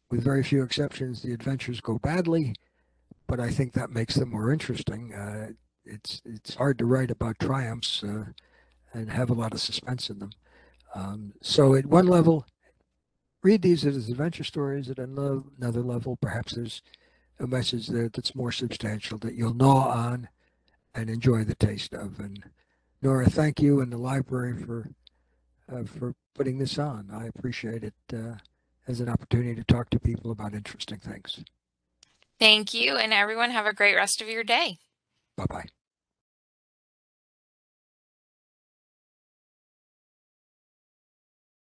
with very few exceptions, the adventures go badly, but I think that makes them more interesting. Uh, it's it's hard to write about triumphs uh, and have a lot of suspense in them. Um, so at one level, read these as adventure stories. At another level, perhaps there's a message there that's more substantial that you'll gnaw on and enjoy the taste of. And Nora, thank you and the library for uh, for putting this on. I appreciate it uh, as an opportunity to talk to people about interesting things. Thank you, and everyone have a great rest of your day. Bye bye.